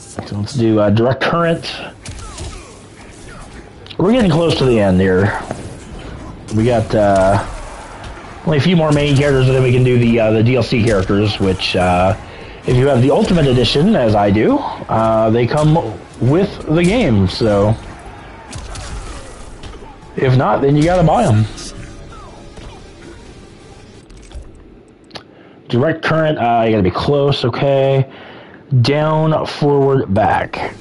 So let's do uh, direct current. We're getting close to the end here. We got uh, only a few more main characters, and then we can do the uh, the DLC characters, which. Uh, if you have the Ultimate Edition, as I do, uh, they come with the game, so... If not, then you gotta buy them. Direct current, uh, you gotta be close, okay. Down, forward, back.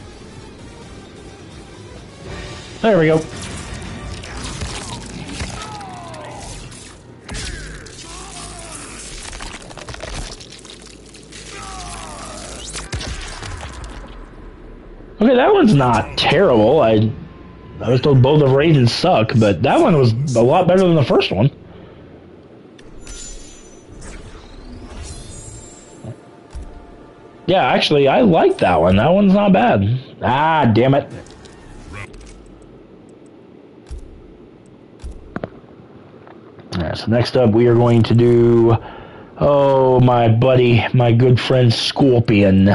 There we go. Okay, that one's not terrible. I I was told both of Raiden's suck, but that one was a lot better than the first one. Yeah, actually, I like that one. That one's not bad. Ah, damn it. Alright, so next up we are going to do... Oh, my buddy, my good friend Scorpion.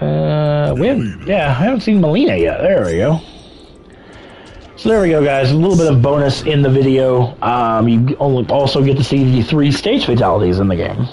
Uh, we haven't, yeah, I haven't seen Mileena yet. There we go. So there we go, guys. A little bit of bonus in the video. Um, you only also get to see the three stage fatalities in the game.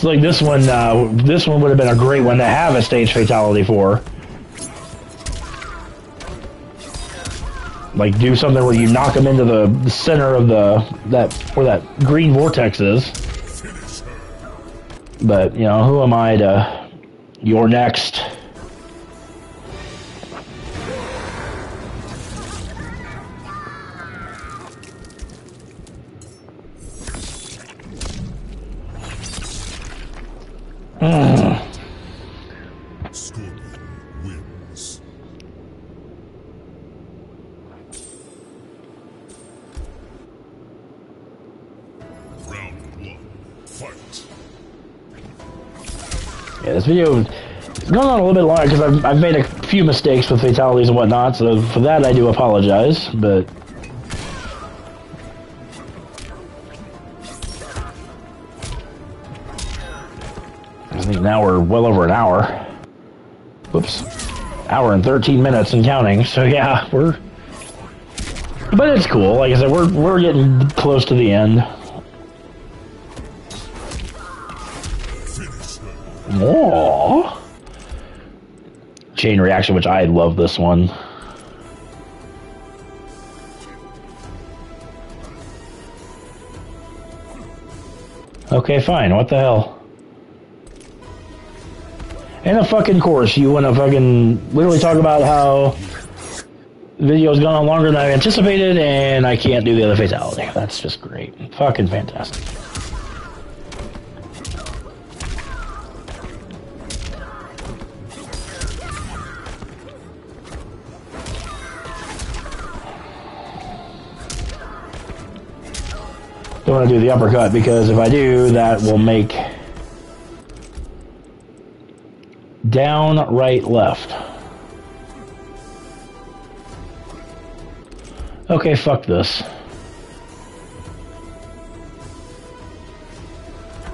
So like this one, uh, this one would have been a great one to have a stage fatality for. Like do something where you knock them into the, center of the that where that green vortex is. But you know, who am I to? You're next. Going on a little bit longer because I've, I've made a few mistakes with fatalities and whatnot, so for that I do apologize, but... I think now we're well over an hour. Whoops. Hour and 13 minutes and counting, so yeah, we're... But it's cool, like I said, we're, we're getting close to the end. Aww. Chain reaction, which I love this one. Okay, fine. What the hell? In a fucking course, you want to fucking literally talk about how the video's gone on longer than I anticipated, and I can't do the other fatality. That's just great. Fucking fantastic. Don't want to do the uppercut because if I do, that will make down, right, left. Okay, fuck this.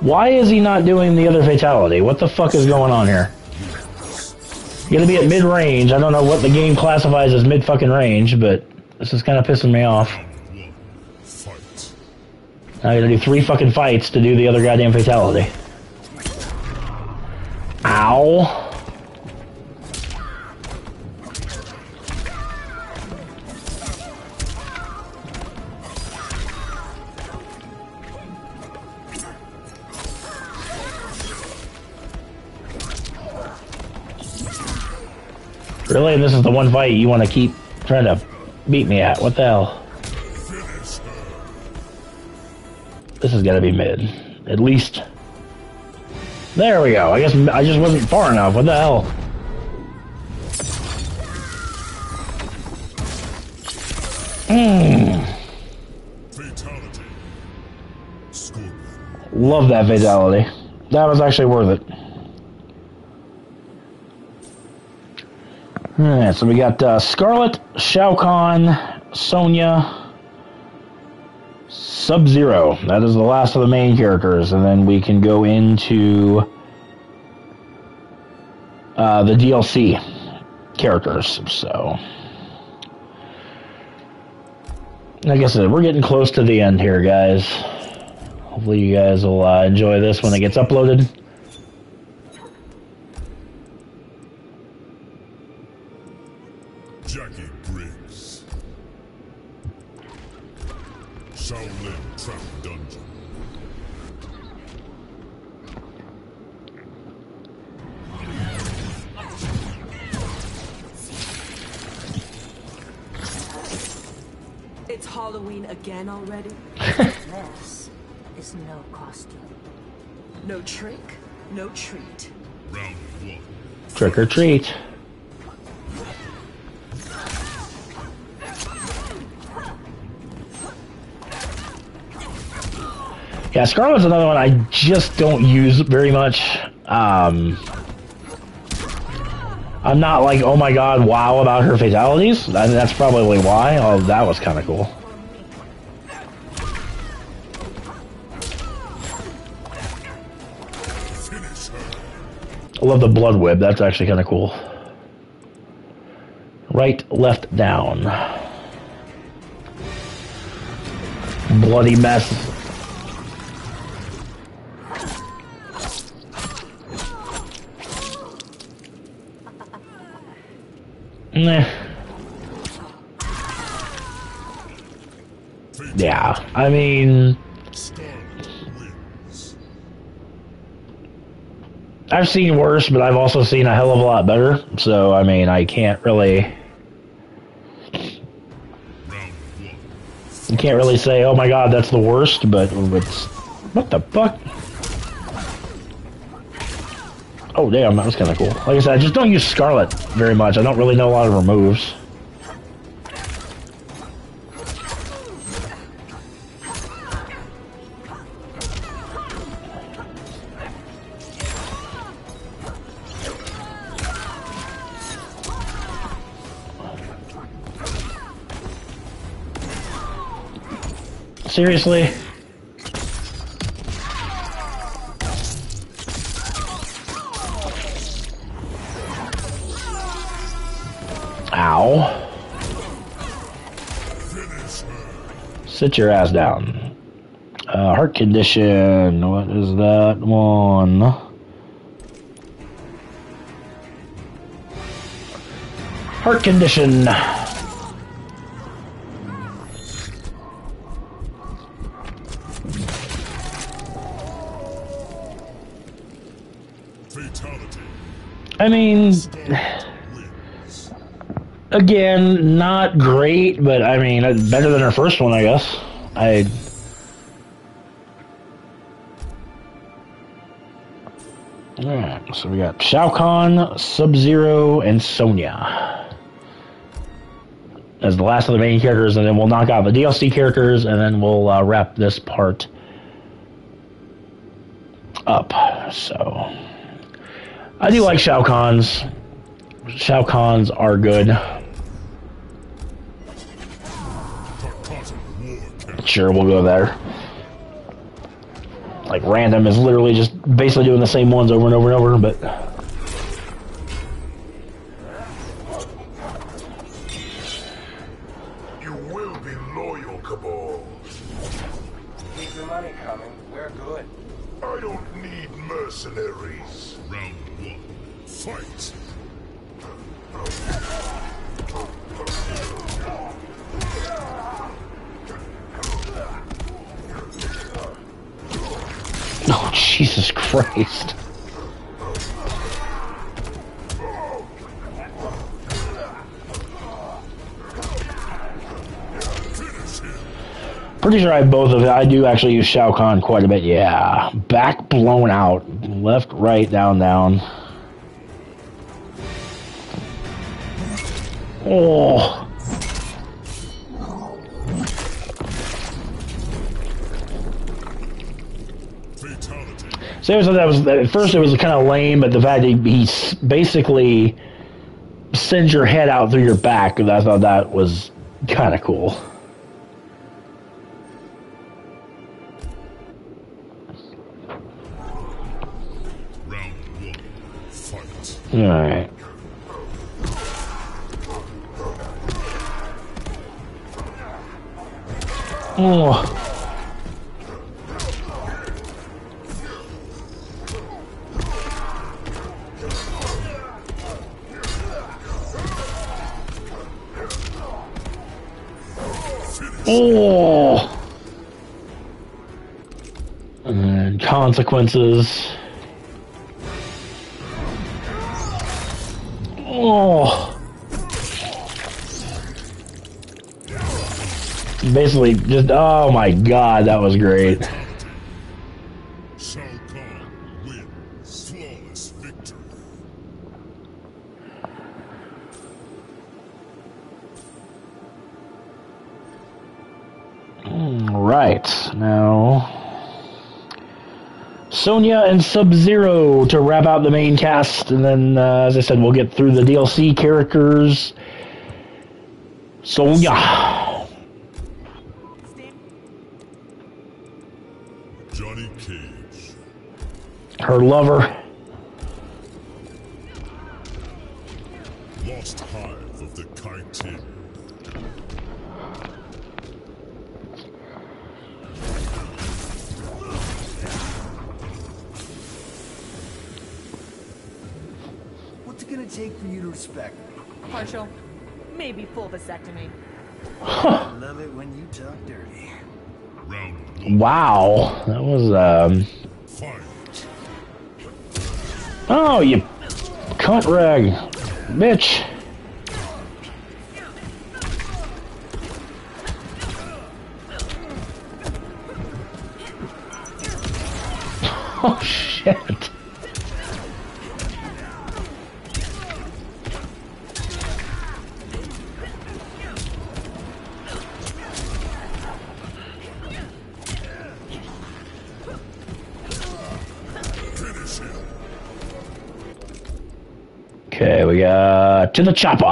Why is he not doing the other fatality? What the fuck is going on here? You gotta be at mid range. I don't know what the game classifies as mid fucking range, but this is kind of pissing me off. I gotta do three fucking fights to do the other goddamn fatality. Ow. Really? This is the one fight you want to keep trying to beat me at? What the hell? This is gonna be mid. At least. There we go. I guess I just wasn't far enough. What the hell? Mm. Scorpion. Love that fatality. That was actually worth it. Alright, so we got uh, Skarlet, Shao Kahn, Sonya, Sub Zero. That is the last of the main characters, and then we can go into uh, the DLC characters. So, like I said, we're getting close to the end here, guys. Hopefully, you guys will uh, enjoy this when it gets uploaded. Treat. Round one. Trick or treat. Yeah, Skarlet's another one I just don't use very much. Um, I'm not like, oh my god, wow about her fatalities. I that's probably why. Oh, that was kind of cool. Love the blood web. That's actually kind of cool. Right, left, down. Bloody mess. Nah. Yeah, I mean, I've seen worse, but I've also seen a hell of a lot better. So, I mean, I can't really. You can't really say, oh my god, that's the worst, but it's. What the fuck? Oh, damn, that was kind of cool. Like I said, I just don't use Skarlet very much. I don't really know a lot of her moves. Seriously? Ow. Sit your ass down. Uh, heart condition. What is that one? Heart condition. I mean, again, not great, but I mean, better than her first one, I guess. I. Alright, so we got Shao Kahn, Sub Zero, and Sonya as the last of the main characters, and then we'll knock out the DLC characters, and then we'll uh, wrap this part up. So. I do like Shao Kahn's. Shao Kahn's are good. Sure, we'll go there. Like random is literally just basically doing the same ones over and over and over, but I do actually use Shao Kahn quite a bit. Yeah, back blown out, left, right, down, down. Oh. Seriously, that was at first it was kind of lame, but the fact that he s- basically sends your head out through your back, I thought that was kind of cool. Fight. All right. Oh. Oh. And consequences. Oh. basically just oh my god, that was great. Sonya and Sub Zero to wrap out the main cast, and then, uh, as I said, we'll get through the DLC characters. Sonya. Johnny Cage. Her lover. Full vasectomy. Love it when you talk dirty. Wow, that was um. Oh, you cunt rag, bitch. Oh shit. To the chopper.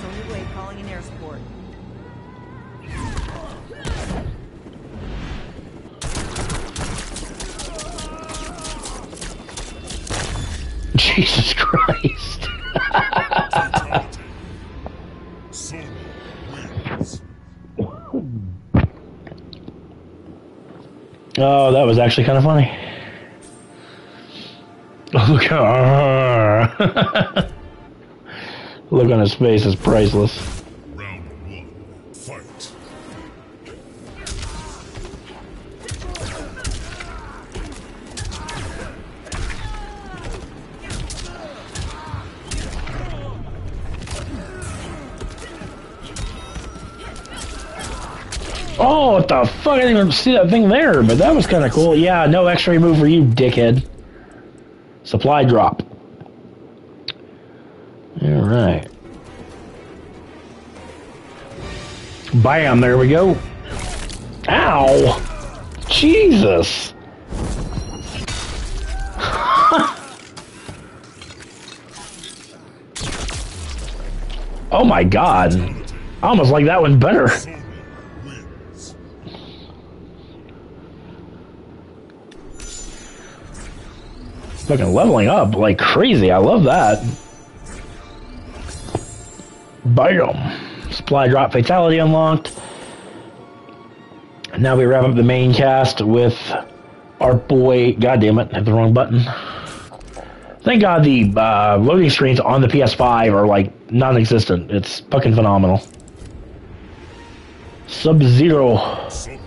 Sonya Blade calling in air support. Jesus Christ. Oh, that was actually kind of funny. Look at Look on his face is priceless. Round one. Fight. Oh, what the fuck? I didn't even see that thing there, but that was kind of cool. Yeah, no x-ray move for you, dickhead. Supply drop. All right. Bam, there we go. Ow! Jesus! oh my god. I almost like that one better. Fucking leveling up like crazy. I love that. Bam. Supply drop fatality unlocked. Now we wrap up the main cast with our boy. God damn it, hit the wrong button. Thank God the uh, loading screens on the PS5 are like non-existent. It's fucking phenomenal. Sub Zero. Sub-Zero.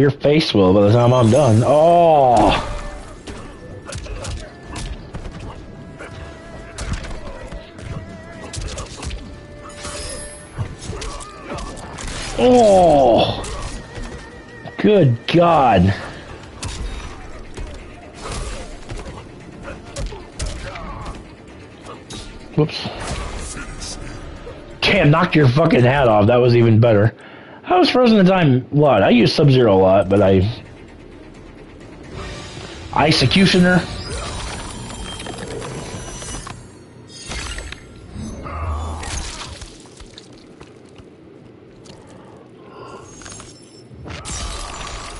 Your face will by the time I'm done. Oh. Oh. Good God. Whoops. Damn, knocked your fucking hat off. That was even better. I was frozen in time a lot. I use Sub Zero a lot, but I. Executioner.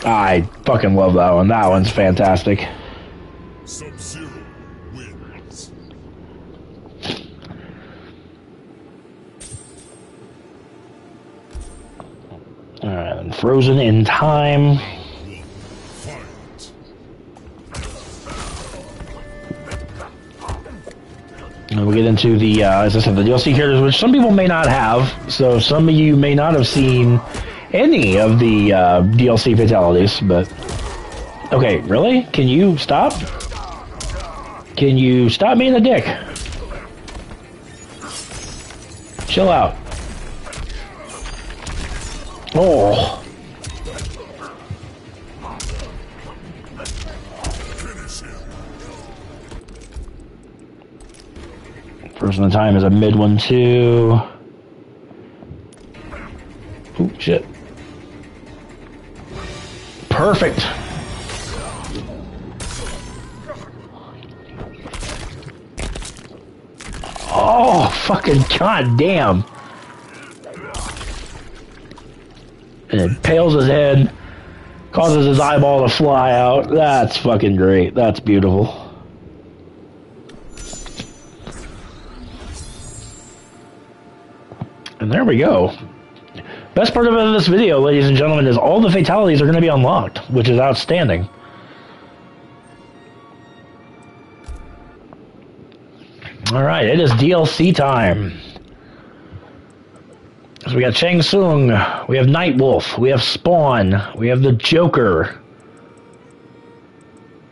I fucking love that one. That one's fantastic. Frozen in time. And we get into the, uh, as I said, the DLC characters, which some people may not have. So some of you may not have seen any of the uh, DLC fatalities. But okay, really? Can you stop? Can you stop being a dick? Chill out. Oh. In the time is a mid one too. Oh shit. Perfect. Oh, fucking goddamn. And it pales his head, causes his eyeball to fly out. That's fucking great. That's beautiful. There we go. Best part of this video, ladies and gentlemen, is all the fatalities are going to be unlocked, which is outstanding. All right, it is DLC time. So we got Shang Tsung, we have Nightwolf, we have Spawn, we have the Joker,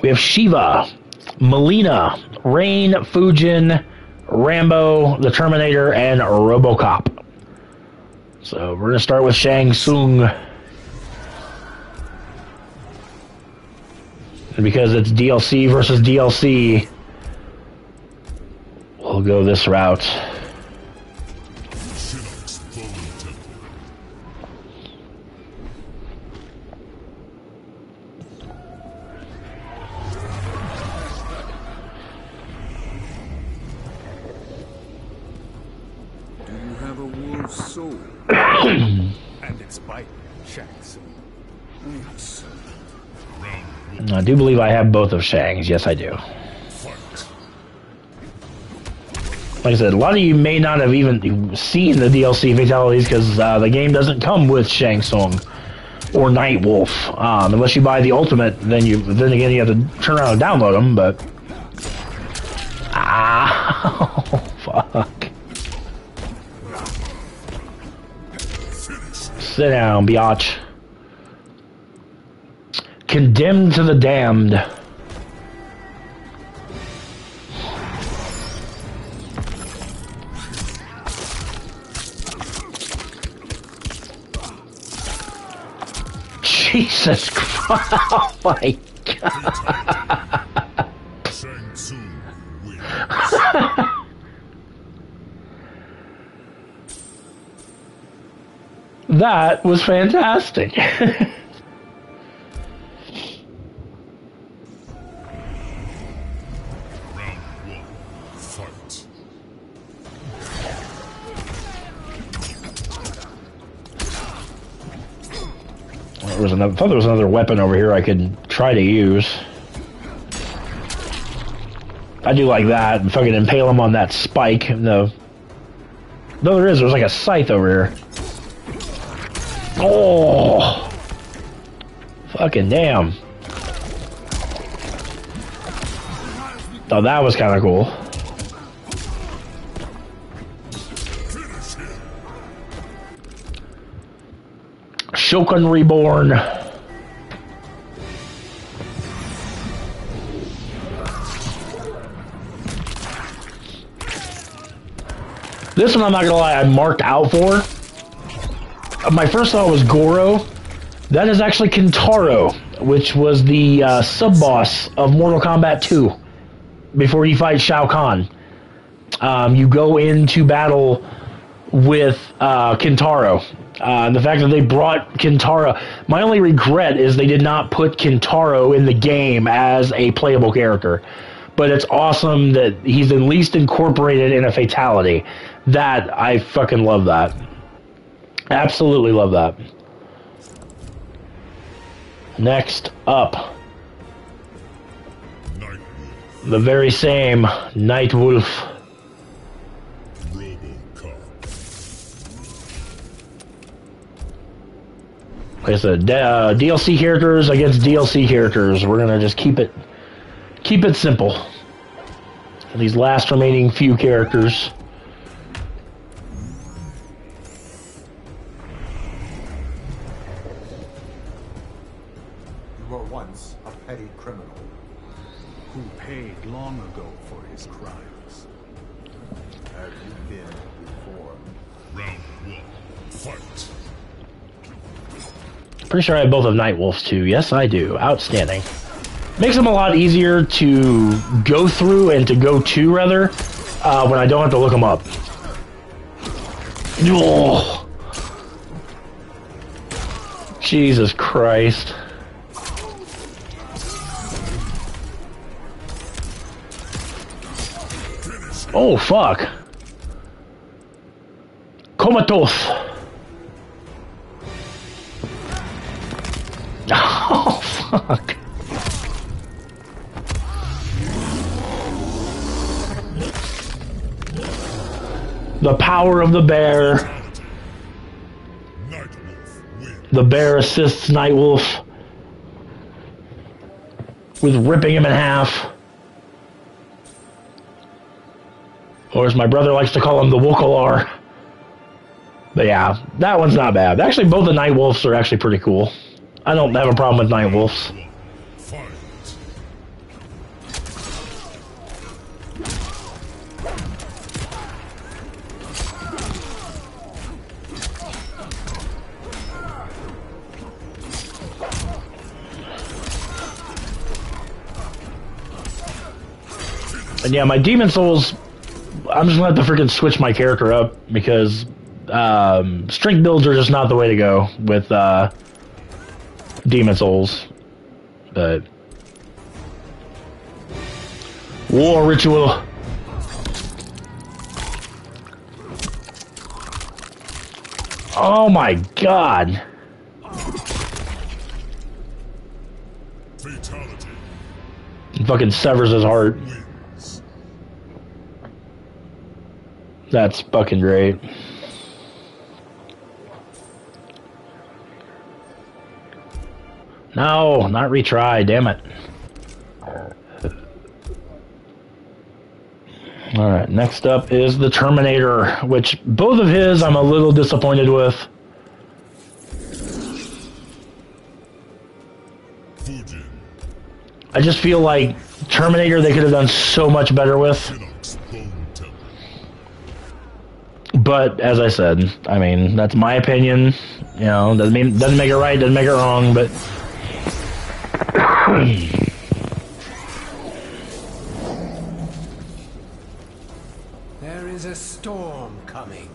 we have Sheeva, Mileena, Rain, Fujin, Rambo, the Terminator, and Robocop. So we're gonna start with Shang Tsung. And because it's DLC versus DLC, we'll go this route. Do you have a wolf's soul? I do believe I have both of Shang's. Yes, I do. Like I said, a lot of you may not have even seen the DLC fatalities because uh, the game doesn't come with Shang Tsung or Nightwolf. Um, unless you buy the Ultimate, then you then again you have to turn around and download them. But ah, Sit down, biatch. Condemned to the damned. Jesus Christ! Oh my God! That was fantastic. There was another, I thought there was another weapon over here I could try to use. I do like that fucking impale him on that spike. No. No, there is. There's like a scythe over here. Oh! Fucking damn. Oh, that was kind of cool. Shogun Reborn. This one, I'm not gonna lie, I marked out for. My first thought was Goro. That is actually Kintaro, which was the uh, sub boss of Mortal Kombat 2 before you fight Shao Kahn. Um, you go into battle with uh, Kintaro. Uh, and the fact that they brought Kintaro, my only regret is they did not put Kintaro in the game as a playable character. But it's awesome that he's at least incorporated in a fatality. That I fucking love that. Absolutely love that. Next up, the very same Nightwolf. like I said, uh, DLC characters against DLC characters. We're gonna just keep it keep it simple. These last remaining few characters. Pretty sure I have both of Nightwolves too. Yes, I do. Outstanding. Makes them a lot easier to go through and to go to rather uh, when I don't have to look them up. Oh. Jesus Christ. Oh fuck. Comatose. Oh fuck. The power of the bear. The bear assists Nightwolf with ripping him in half. Or as my brother likes to call him, the Wokolar. But yeah, that one's not bad. Actually, both the Nightwolves are actually pretty cool. I don't have a problem with night wolves. And yeah, my Demon Souls, I'm just gonna have to freaking switch my character up because um, strength builds are just not the way to go with uh, Demon Souls. But War Ritual. Oh my god. Fatality. Fucking severs his heart. That's fucking great. No, not retry, damn it. Alright, next up is the Terminator, which both of his I'm a little disappointed with. I just feel like Terminator they could have done so much better with. But as I said, I mean that's my opinion. You know, doesn't mean doesn't make it right, doesn't make it wrong, but There is a storm coming.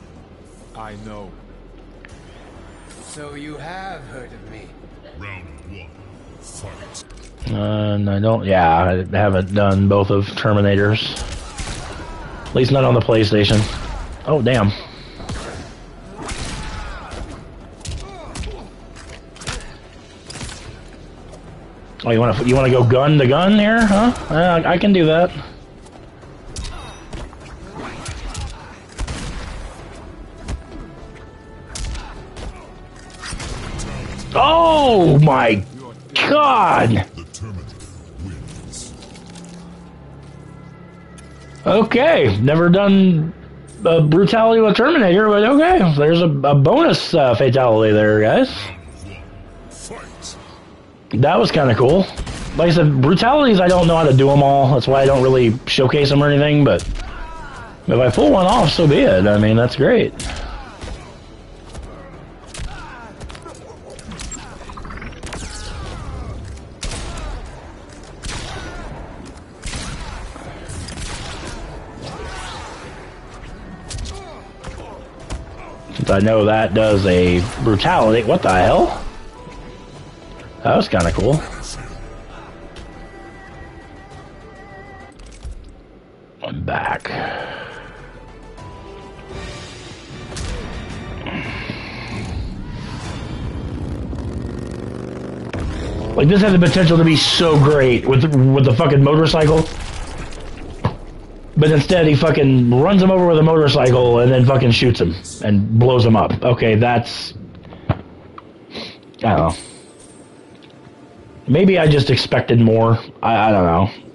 I know. So you have heard of me. Round one. Fight. uh, and I don't. Yeah, I haven't done both of Terminators. At least not on the PlayStation. Oh damn. Oh, you want to you want to go gun to gun here, huh? Uh, I can do that. Oh my god! Okay, never done uh, brutality with Terminator, but okay, there's a, a bonus uh, fatality there, guys. That was kind of cool. Like I said, brutalities, I don't know how to do them all. That's why I don't really showcase them or anything, but if I pull one off, so be it. I mean, that's great. I know that does a brutality. What the hell? That was kind of cool. I'm back. Like this has the potential to be so great with with the fucking motorcycle. But instead he fucking runs him over with a motorcycle and then fucking shoots him and blows him up. Okay, that's I don't know. Maybe I just expected more. I, I don't know.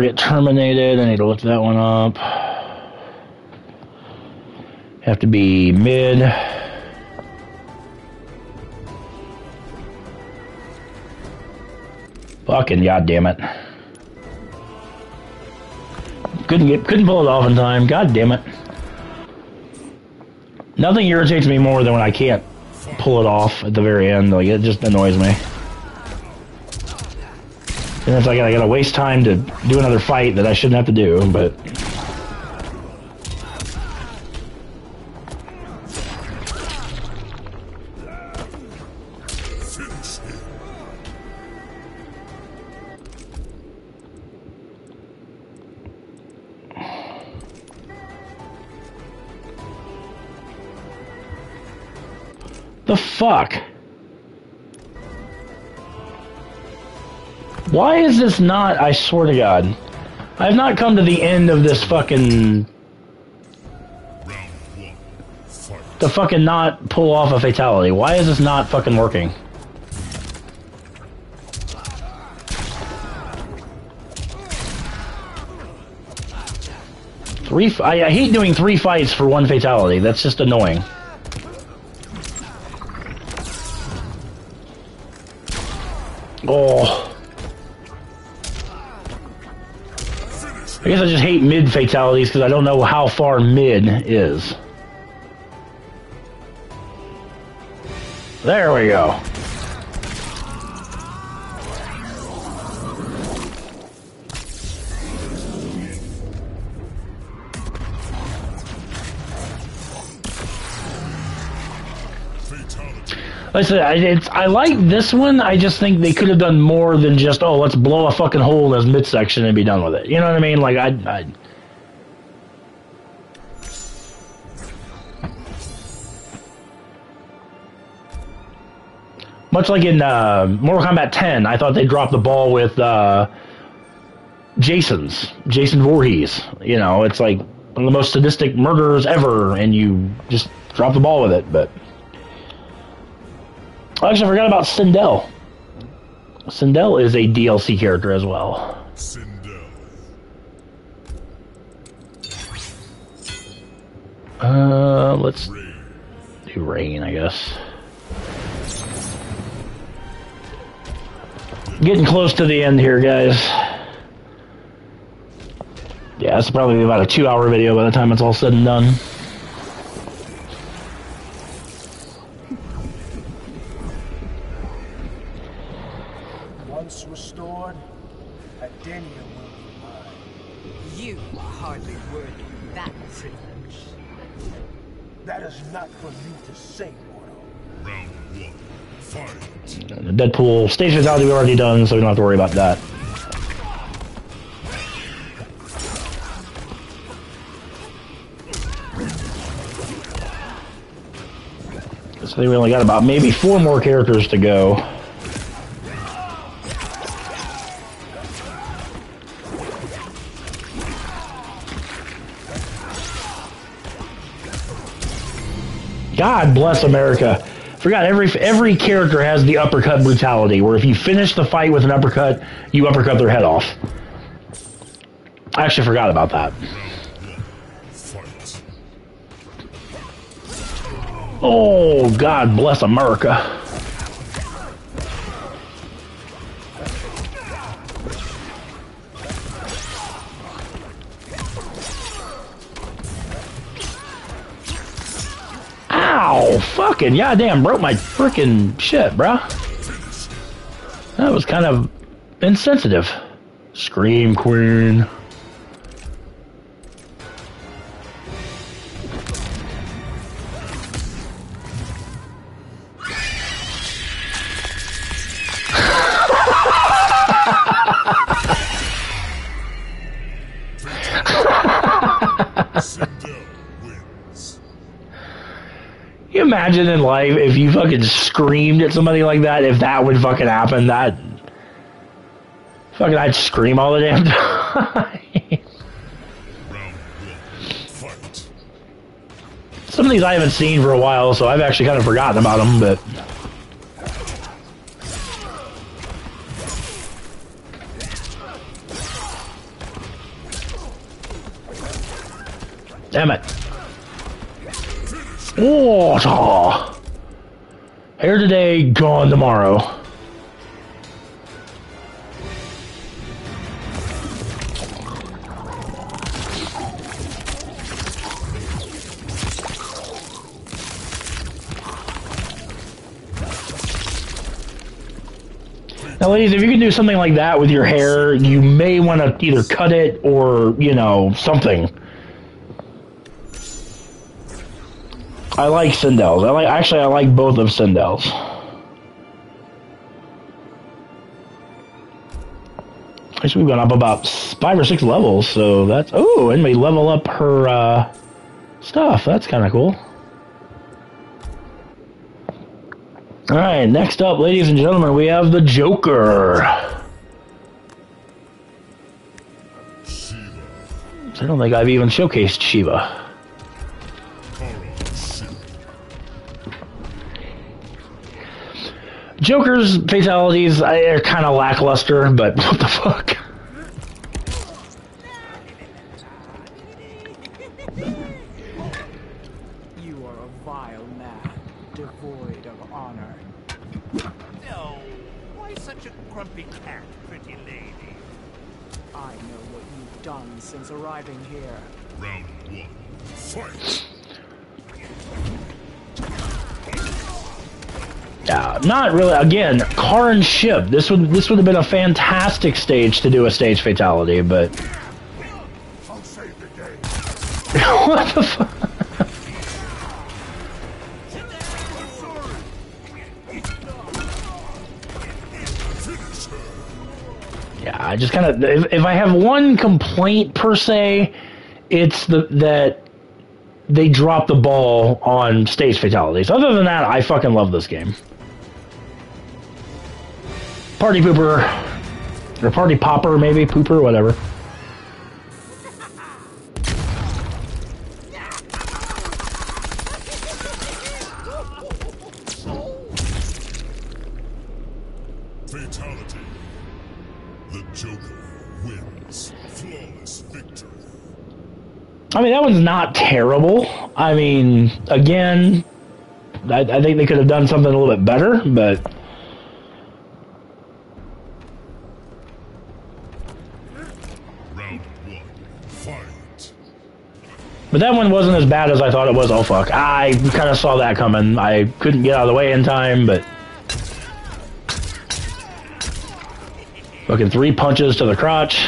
Target terminated. I need to look that one up. Have to be mid. Fucking goddamn it. Couldn't get couldn't pull it off in time. God damn it. Nothing irritates me more than when I can't pull it off at the very end. Like it just annoys me. And it's like I gotta waste time to do another fight that I shouldn't have to do, but the fuck? Why is this not, I swear to God. I have not come to the end of this fucking to fucking not pull off a fatality. Why is this not fucking working? Three. I, I hate doing three fights for one fatality. That's just annoying. Oh. Guess I just hate mid fatalities because I don't know how far mid is. There we go. I said, I, I like this one. I just think they could have done more than just, oh, let's blow a fucking hole in his midsection and be done with it. You know what I mean? Like, I. I much like in uh, Mortal Kombat 10, I thought they dropped the ball with uh, Jason's, Jason Voorhees. You know, it's like one of the most sadistic murderers ever, and you just drop the ball with it. But actually, I forgot about Sindel. Sindel is a DLC character as well. Sindel. Uh, let's Rain. do Rain, I guess. Getting close to the end here, guys. Yeah, it's probably about a two-hour video by the time it's all said and done. Deadpool stage fatality we already done, so we don't have to worry about that. So we only got about maybe four more characters to go. God bless America. Forgot every every character has the uppercut brutality, where if you finish the fight with an uppercut, you uppercut their head off. I actually forgot about that. Oh, God bless America. Ow! Fucking goddamn broke my freaking shit, bruh. That was kind of insensitive. Scream Queen. Imagine in life if you fucking screamed at somebody like that? If that would fucking happen, that fucking I'd scream all the damn time. Some of these I haven't seen for a while, so I've actually kind of forgotten about them. But damn it! Oh, here today, gone tomorrow. Now, ladies, if you can do something like that with your hair, you may want to either cut it or, you know, something. I like Sindel's. I like actually I like both of Sindel's. Actually, we've gone up about five or six levels, so that's oh, and we level up her uh, stuff. That's kind of cool. All right, next up, ladies and gentlemen, we have the Joker. I don't think I've even showcased Sheeva. Joker's fatalities are kind of lackluster, but what the fuck? You are a vile man, devoid of honor. No. Why such a grumpy cat, pretty lady? I know what you've done since arriving here. Round one. Fight! Yeah, not really. Again, car and ship. This would this would have been a fantastic stage to do a stage fatality, but what the fuck? Yeah, I just kind of if, if I have one complaint per se, it's the that they drop the ball on stage fatalities. Other than that, I fucking love this game. Party pooper, or party popper, maybe pooper, whatever. Fatality. The Joker wins. Flawless victory. I mean, that one's not terrible. I mean, again, I, I think they could have done something a little bit better, but. Round one. Fight. But that one wasn't as bad as I thought it was. Oh fuck! I kind of saw that coming. I couldn't get out of the way in time, but fucking three punches to the crotch.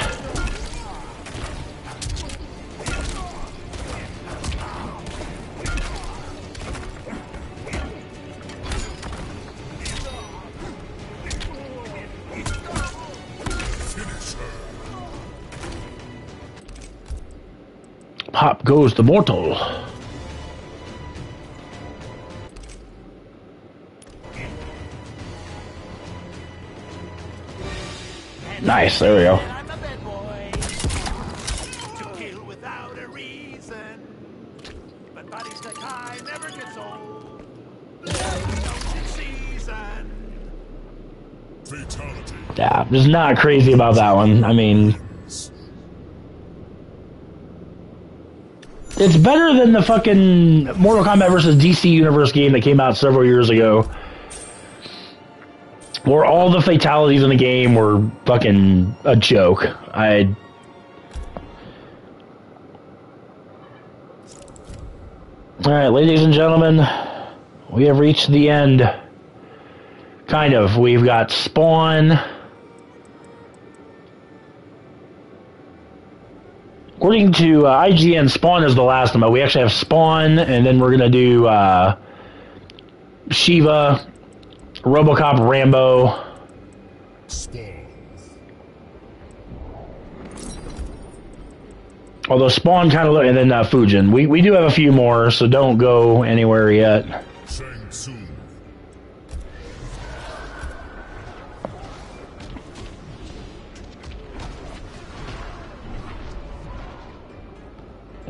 Goes the mortal. Nice, there we go. Yeah, just not crazy about that one. I mean, it's better than the fucking Mortal Kombat versus DC Universe game that came out several years ago, where all the fatalities in the game were fucking a joke. I. All right, ladies and gentlemen, we have reached the end. Kind of. We've got Spawn. According to uh, IGN, Spawn is the last one. We actually have Spawn, and then we're gonna do uh, Sheeva, RoboCop, Rambo. Although Spawn kind of look, and then uh, Fujin. We we do have a few more, so don't go anywhere yet.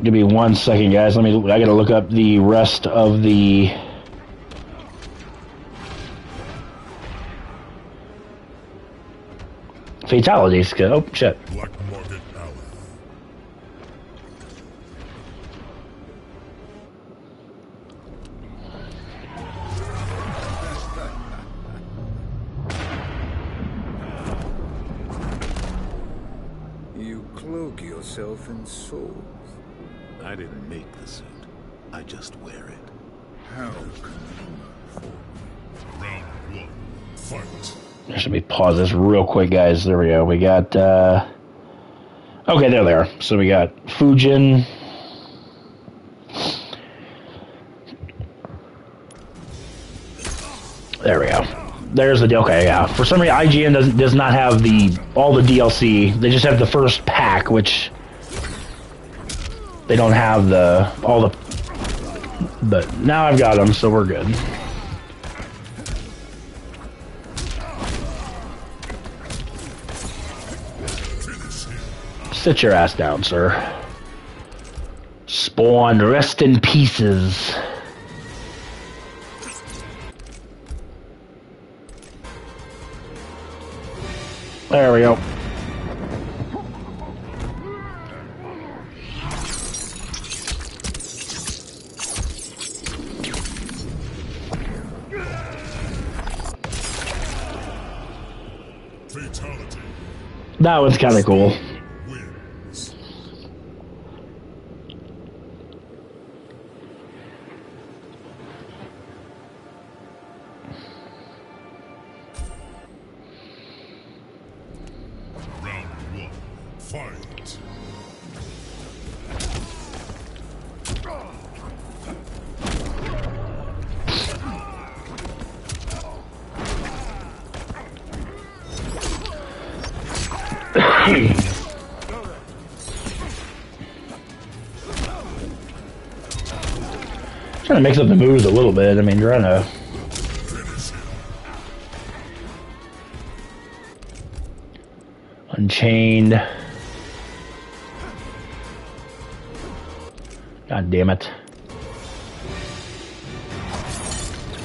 Give me one second, guys. Let me. I gotta look up the rest of the. Fatalities. Oh shit. Black pause this real quick, guys. There we go. We got. uh Okay, there they are. So we got Fujin. There we go. There's the okay, yeah. For some reason, IGN does does not have the all the DLC. They just have the first pack, which they don't have the all the. But now I've got them, so we're good. Sit your ass down, sir. Spawn, rest in pieces. There we go. Fatality. That was kind of cool. Fight. Trying to mix up the moves a little bit. I mean, trying to. Unchained. Damn it.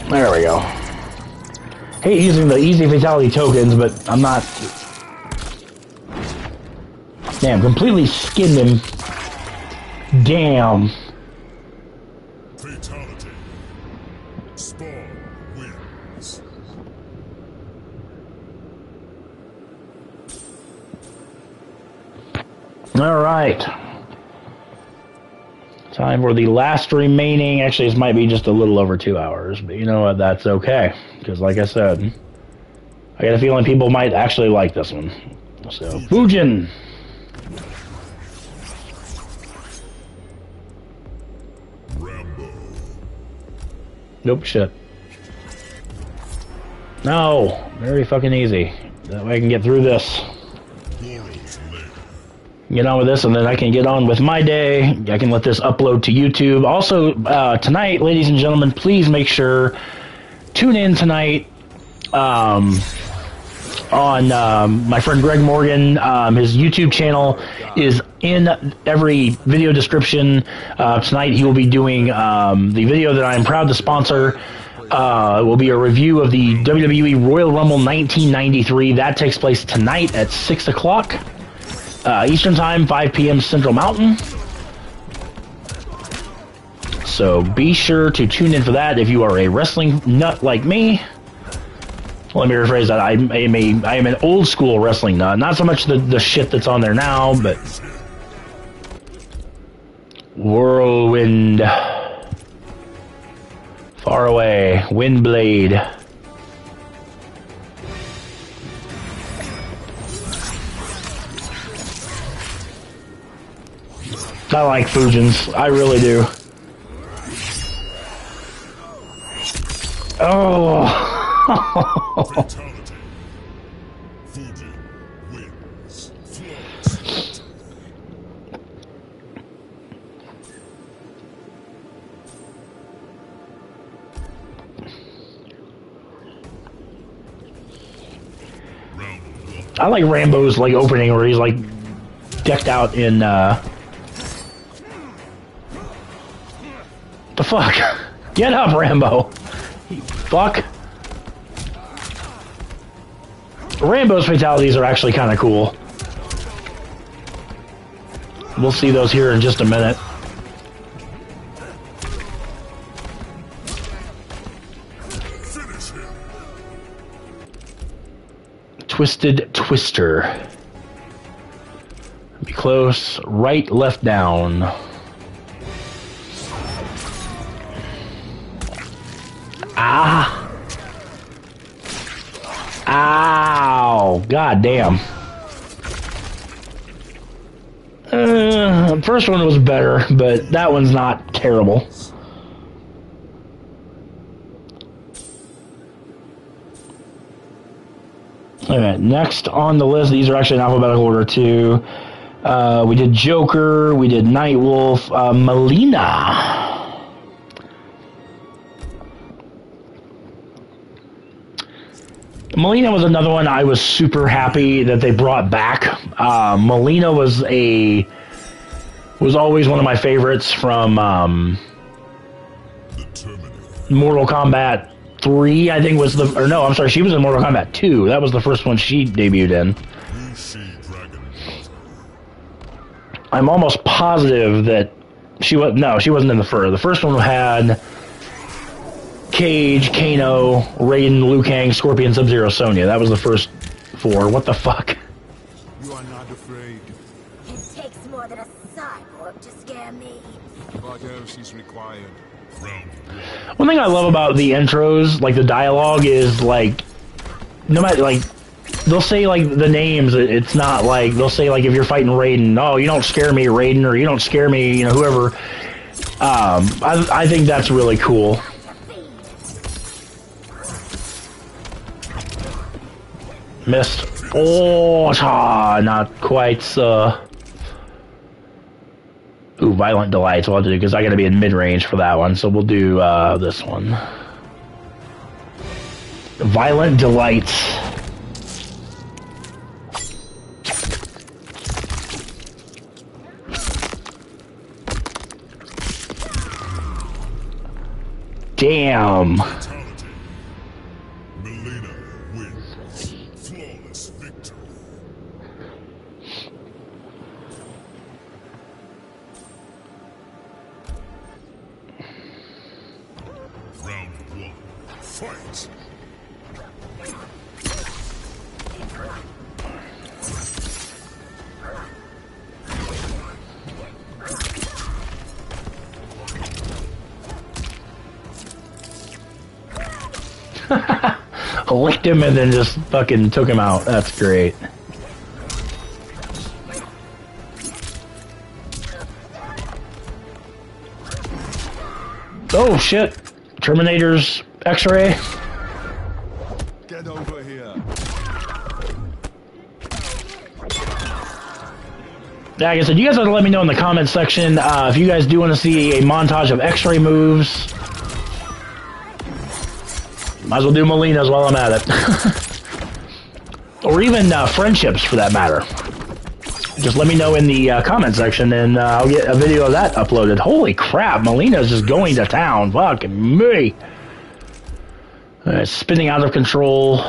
There we go. Hate using the easy fatality tokens, but I'm not. Damn, completely skinned him. Damn. Time for the last remaining. Actually, this might be just a little over two hours, but you know what? That's okay. Because, like I said, I got a feeling people might actually like this one. So. Rambo. Nope, shit. No, very fucking easy. That way I can get through this. Get on with this, and then I can get on with my day. I can let this upload to YouTube. Also, uh, tonight, ladies and gentlemen, please make sure tune in tonight um, on um, my friend Greg Morgan. Um, his YouTube channel is in every video description. Uh, tonight, he will be doing um, the video that I am proud to sponsor. Uh, will be a review of the WWE Royal Rumble 1993. That takes place tonight at 6 o'clock uh, Eastern Time, 5 p.m. Central Mountain. So be sure to tune in for that if you are a wrestling nut like me. Let me rephrase that. I am a I am an old school wrestling nut. Not so much the, the shit that's on there now, but Whirlwind. Far away. Windblade. I like Fujins. I really do. Oh. I like Rambo's like opening where he's like decked out in uh the fuck. Get up, Rambo. You fuck. Rambo's fatalities are actually kind of cool. We'll see those here in just a minute. Twisted Twister. Be close. Right, left, down. Ah. Ow. God damn. Uh, first one was better, but that one's not terrible. Alright, next on the list, these are actually in alphabetical order too. Uh, we did Joker, we did Nightwolf, uh, Mileena. Mileena was another one I was super happy that they brought back. Uh, Mileena was a was always one of my favorites from um, Mortal Kombat three. I think was the or no, I'm sorry, she was in Mortal Kombat two. That was the first one she debuted in. I'm almost positive that she was no, she wasn't in the first. The first one had Cage, Kano, Raiden, Liu Kang, Scorpion, Sub Zero, Sonya. That was the first four. What the fuck? You are not afraid. It takes more than a cyborg to scare me. What else is required? One thing I love about the intros, like the dialogue, is like no matter like they'll say like the names. It's not like they'll say like if you're fighting Raiden, oh you don't scare me Raiden, or you don't scare me, you know whoever. Um, I I think that's really cool. Missed. Oh, not quite. Uh... Ooh, Violent Delights. We'll do because I got to be in mid range for that one. So we'll do uh, this one. Violent Delights. Damn. Licked him and then just fucking took him out. That's great. Oh shit. Terminator's X-ray. Get over here. Yeah, like I said, you guys have to let me know in the comments section uh, if you guys do want to see a montage of X-ray moves. Might as well do Mileena's while I'm at it. or even uh, friendships, for that matter. Just let me know in the uh, comment section, and uh, I'll get a video of that uploaded. Holy crap, Mileena's just going to town. Fucking me. Uh, spinning out of control.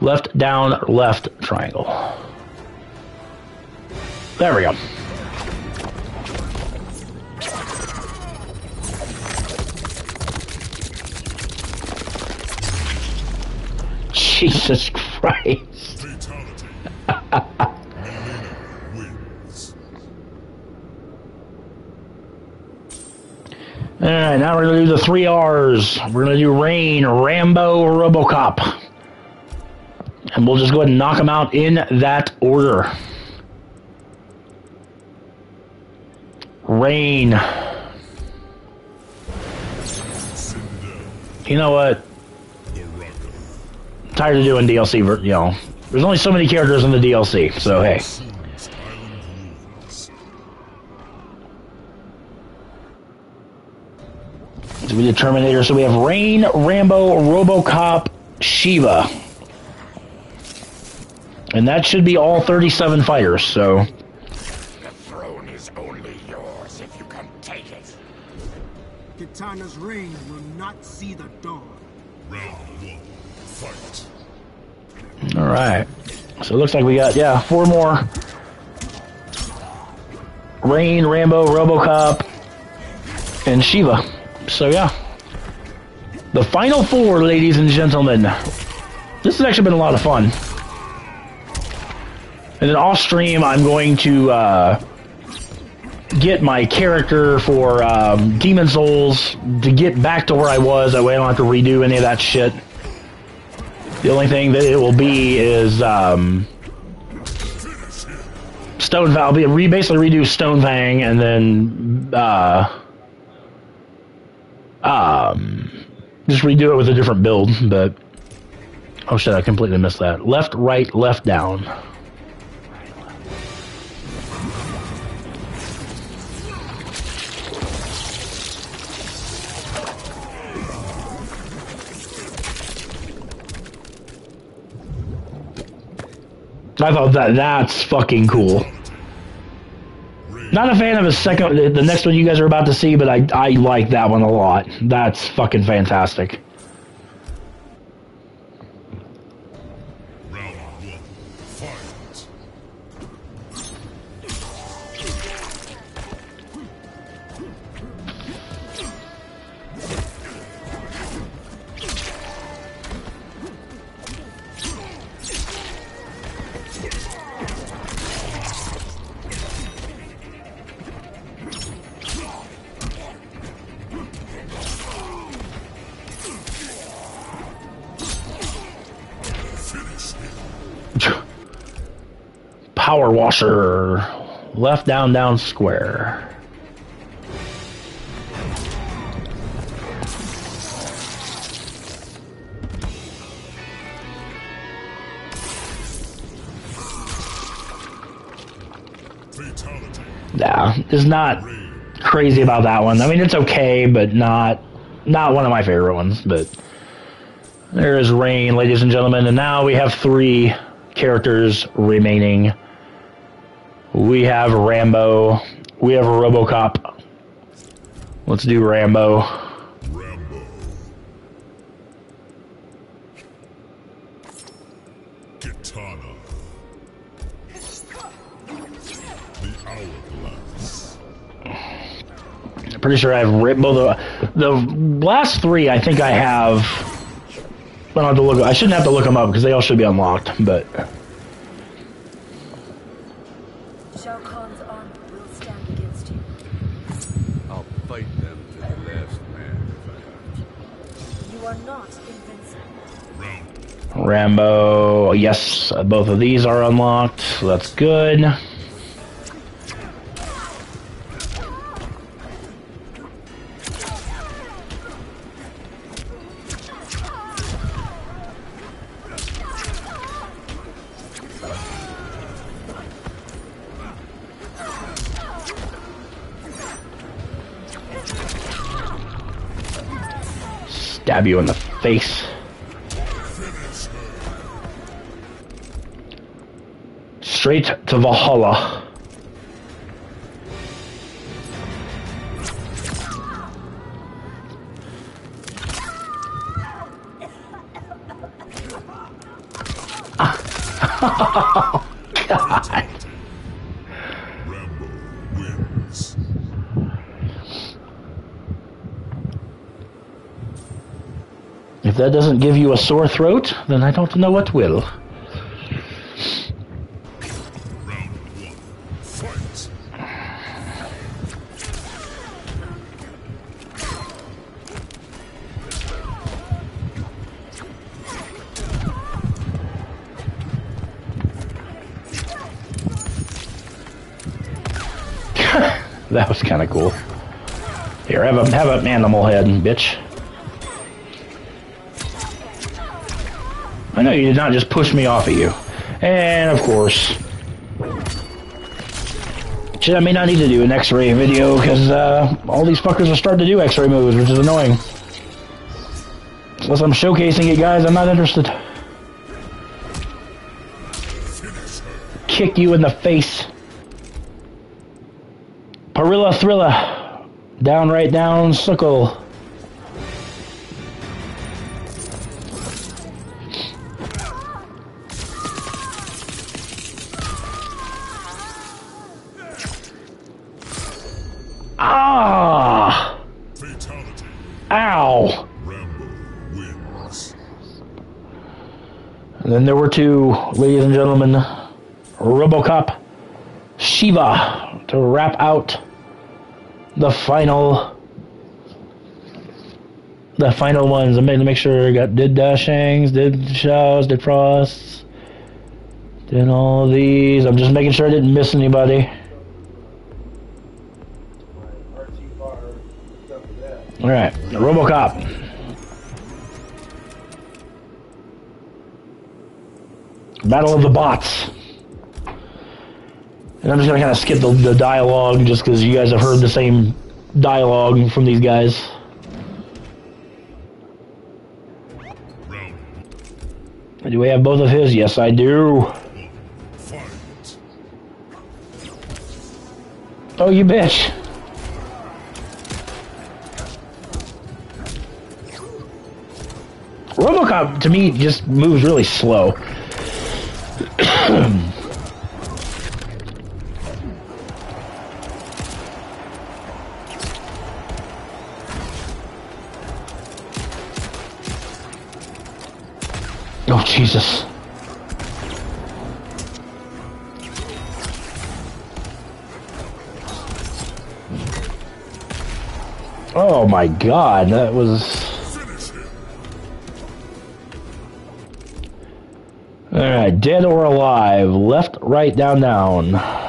Left, down, left, triangle. There we go. Jesus Christ. Alright, now we're gonna do the three R's. We're gonna do Rain, Rambo, Robocop. And we'll just go ahead and knock them out in that order. Rain. You know what? Tired of doing DLC. ver- You know, there's only so many characters in the DLC, so hey. So we did Terminator. So we have Rain, Rambo, RoboCop, Sheeva. And that should be all 37 fighters, so. The throne is only yours if you can take it. Kitana's reign will not see the dawn. Round one, fight. Alright. So it looks like we got, yeah, four more. Rain, Rambo, Robocop, and Sheeva. So yeah. The final four, ladies and gentlemen. This has actually been a lot of fun. And then off stream, I'm going to uh, get my character for um, Demon Souls to get back to where I was. That way I don't have to redo any of that shit. The only thing that it will be is um, Stone re basically redo Stone Fang and then uh, um, just redo it with a different build. But oh shit, I completely missed that. Left, right, left, down. I thought that that's fucking cool. Not a fan of the second, the next one you guys are about to see, but I I like that one a lot. That's fucking fantastic. Left, down, down, square. Yeah, is not crazy about that one. I mean, it's okay, but not not one of my favorite ones. But there is Rain, ladies and gentlemen, and now we have three characters remaining. We have Rambo. We have a RoboCop. Let's do Rambo. Rambo. Kitana. The Hourglass. I'm pretty sure I have both the the last three. I think I have. I don't have to look. I shouldn't have to look them up because they all should be unlocked. But Rambo, yes, both of these are unlocked. So that's good. Stab you in the face. Straight to Valhalla. God. If that doesn't give you a sore throat, then I don't know what will. Have an animal head, bitch. I know you did not just push me off of you. And of course, shit, I may not need to do an X-ray video because uh, all these fuckers are starting to do X-ray moves, which is annoying. Unless I'm showcasing it, guys, I'm not interested. Kick you in the face. Parilla Thrilla. Down, right down, suckle. Ah! Ow! And then there were two, ladies and gentlemen, Robocop, Sheeva to wrap out the final, the final ones. I made to make sure I got did Shangs, did Shaws, did Frosts, did all these. I'm just making sure I didn't miss anybody. All right, Robocop. Battle of the Bots. And I'm just gonna kind of skip the, the dialogue just because you guys have heard the same dialogue from these guys. Do we have both of his? Yes, I do. Oh, you bitch. Robocop to me just moves really slow. Jesus. Oh my god, that was Alright, dead or alive. Left, right, down, down.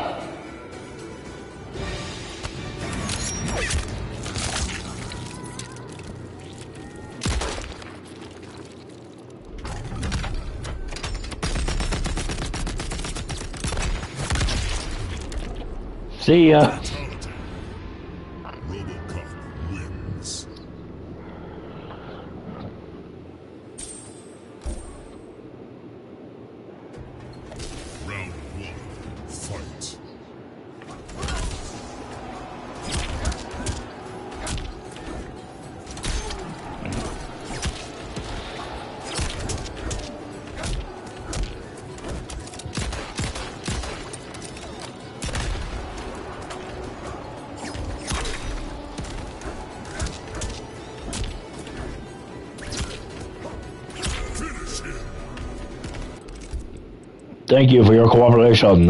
See ya. Thank you for your cooperation.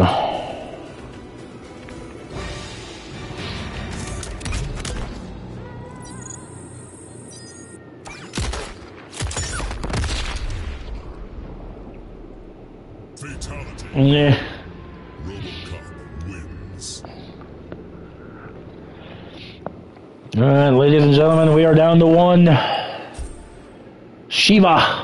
Yeah. Alright, ladies and gentlemen, we are down to one. Sheeva.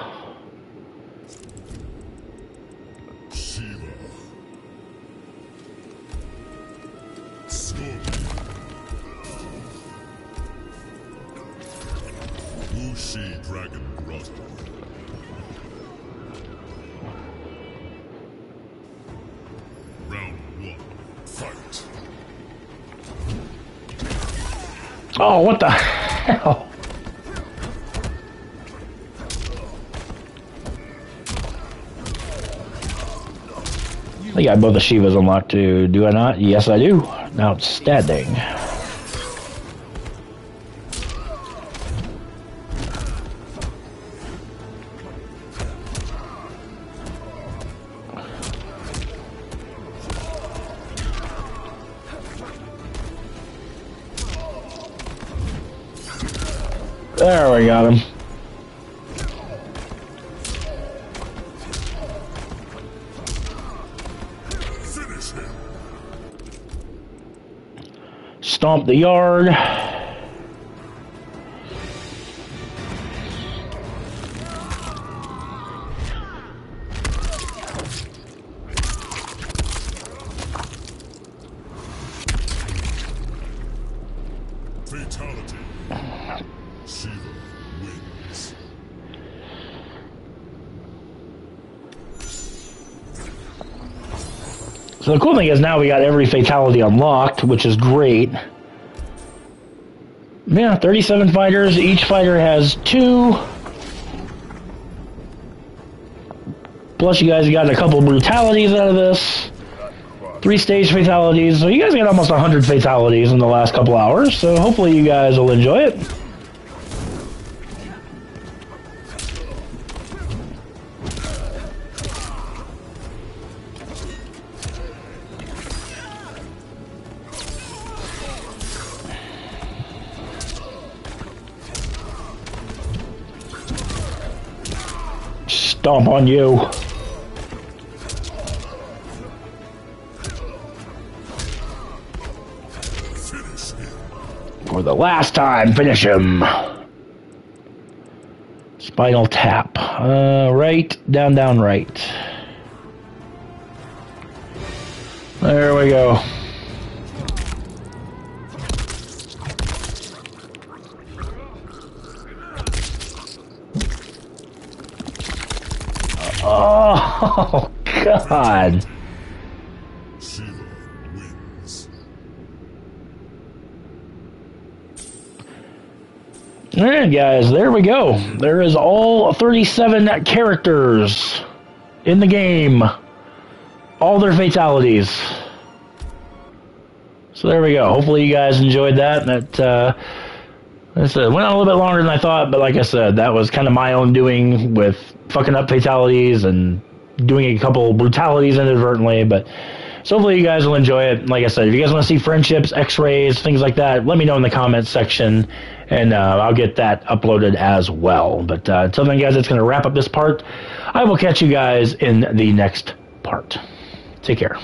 I both the Sheevas unlocked too, do I not? Yes, I do. Outstanding. the yard. So the cool thing is now we got every fatality unlocked, which is great. Yeah, 37 fighters. Each fighter has two. Plus, you guys got a couple brutalities out of this. Three stage fatalities. So you guys got almost 100 fatalities in the last couple hours. So hopefully you guys will enjoy it. Stomp on you. For the last time, finish him. Spinal tap. Uh, right, down, down, right. There we go. Oh, God. Alright, guys, there we go. There is all 37 characters in the game. All their fatalities. So there we go. Hopefully you guys enjoyed that. That uh, I said, went on a little bit longer than I thought, but like I said, that was kind of my own doing with fucking up fatalities and doing a couple brutalities inadvertently. But so hopefully you guys will enjoy it. Like I said, if you guys want to see friendships, X-rays, things like that, let me know in the comments section, and uh, I'll get that uploaded as well. But uh, until then, guys, it's going to wrap up this part. I will catch you guys in the next part. Take care.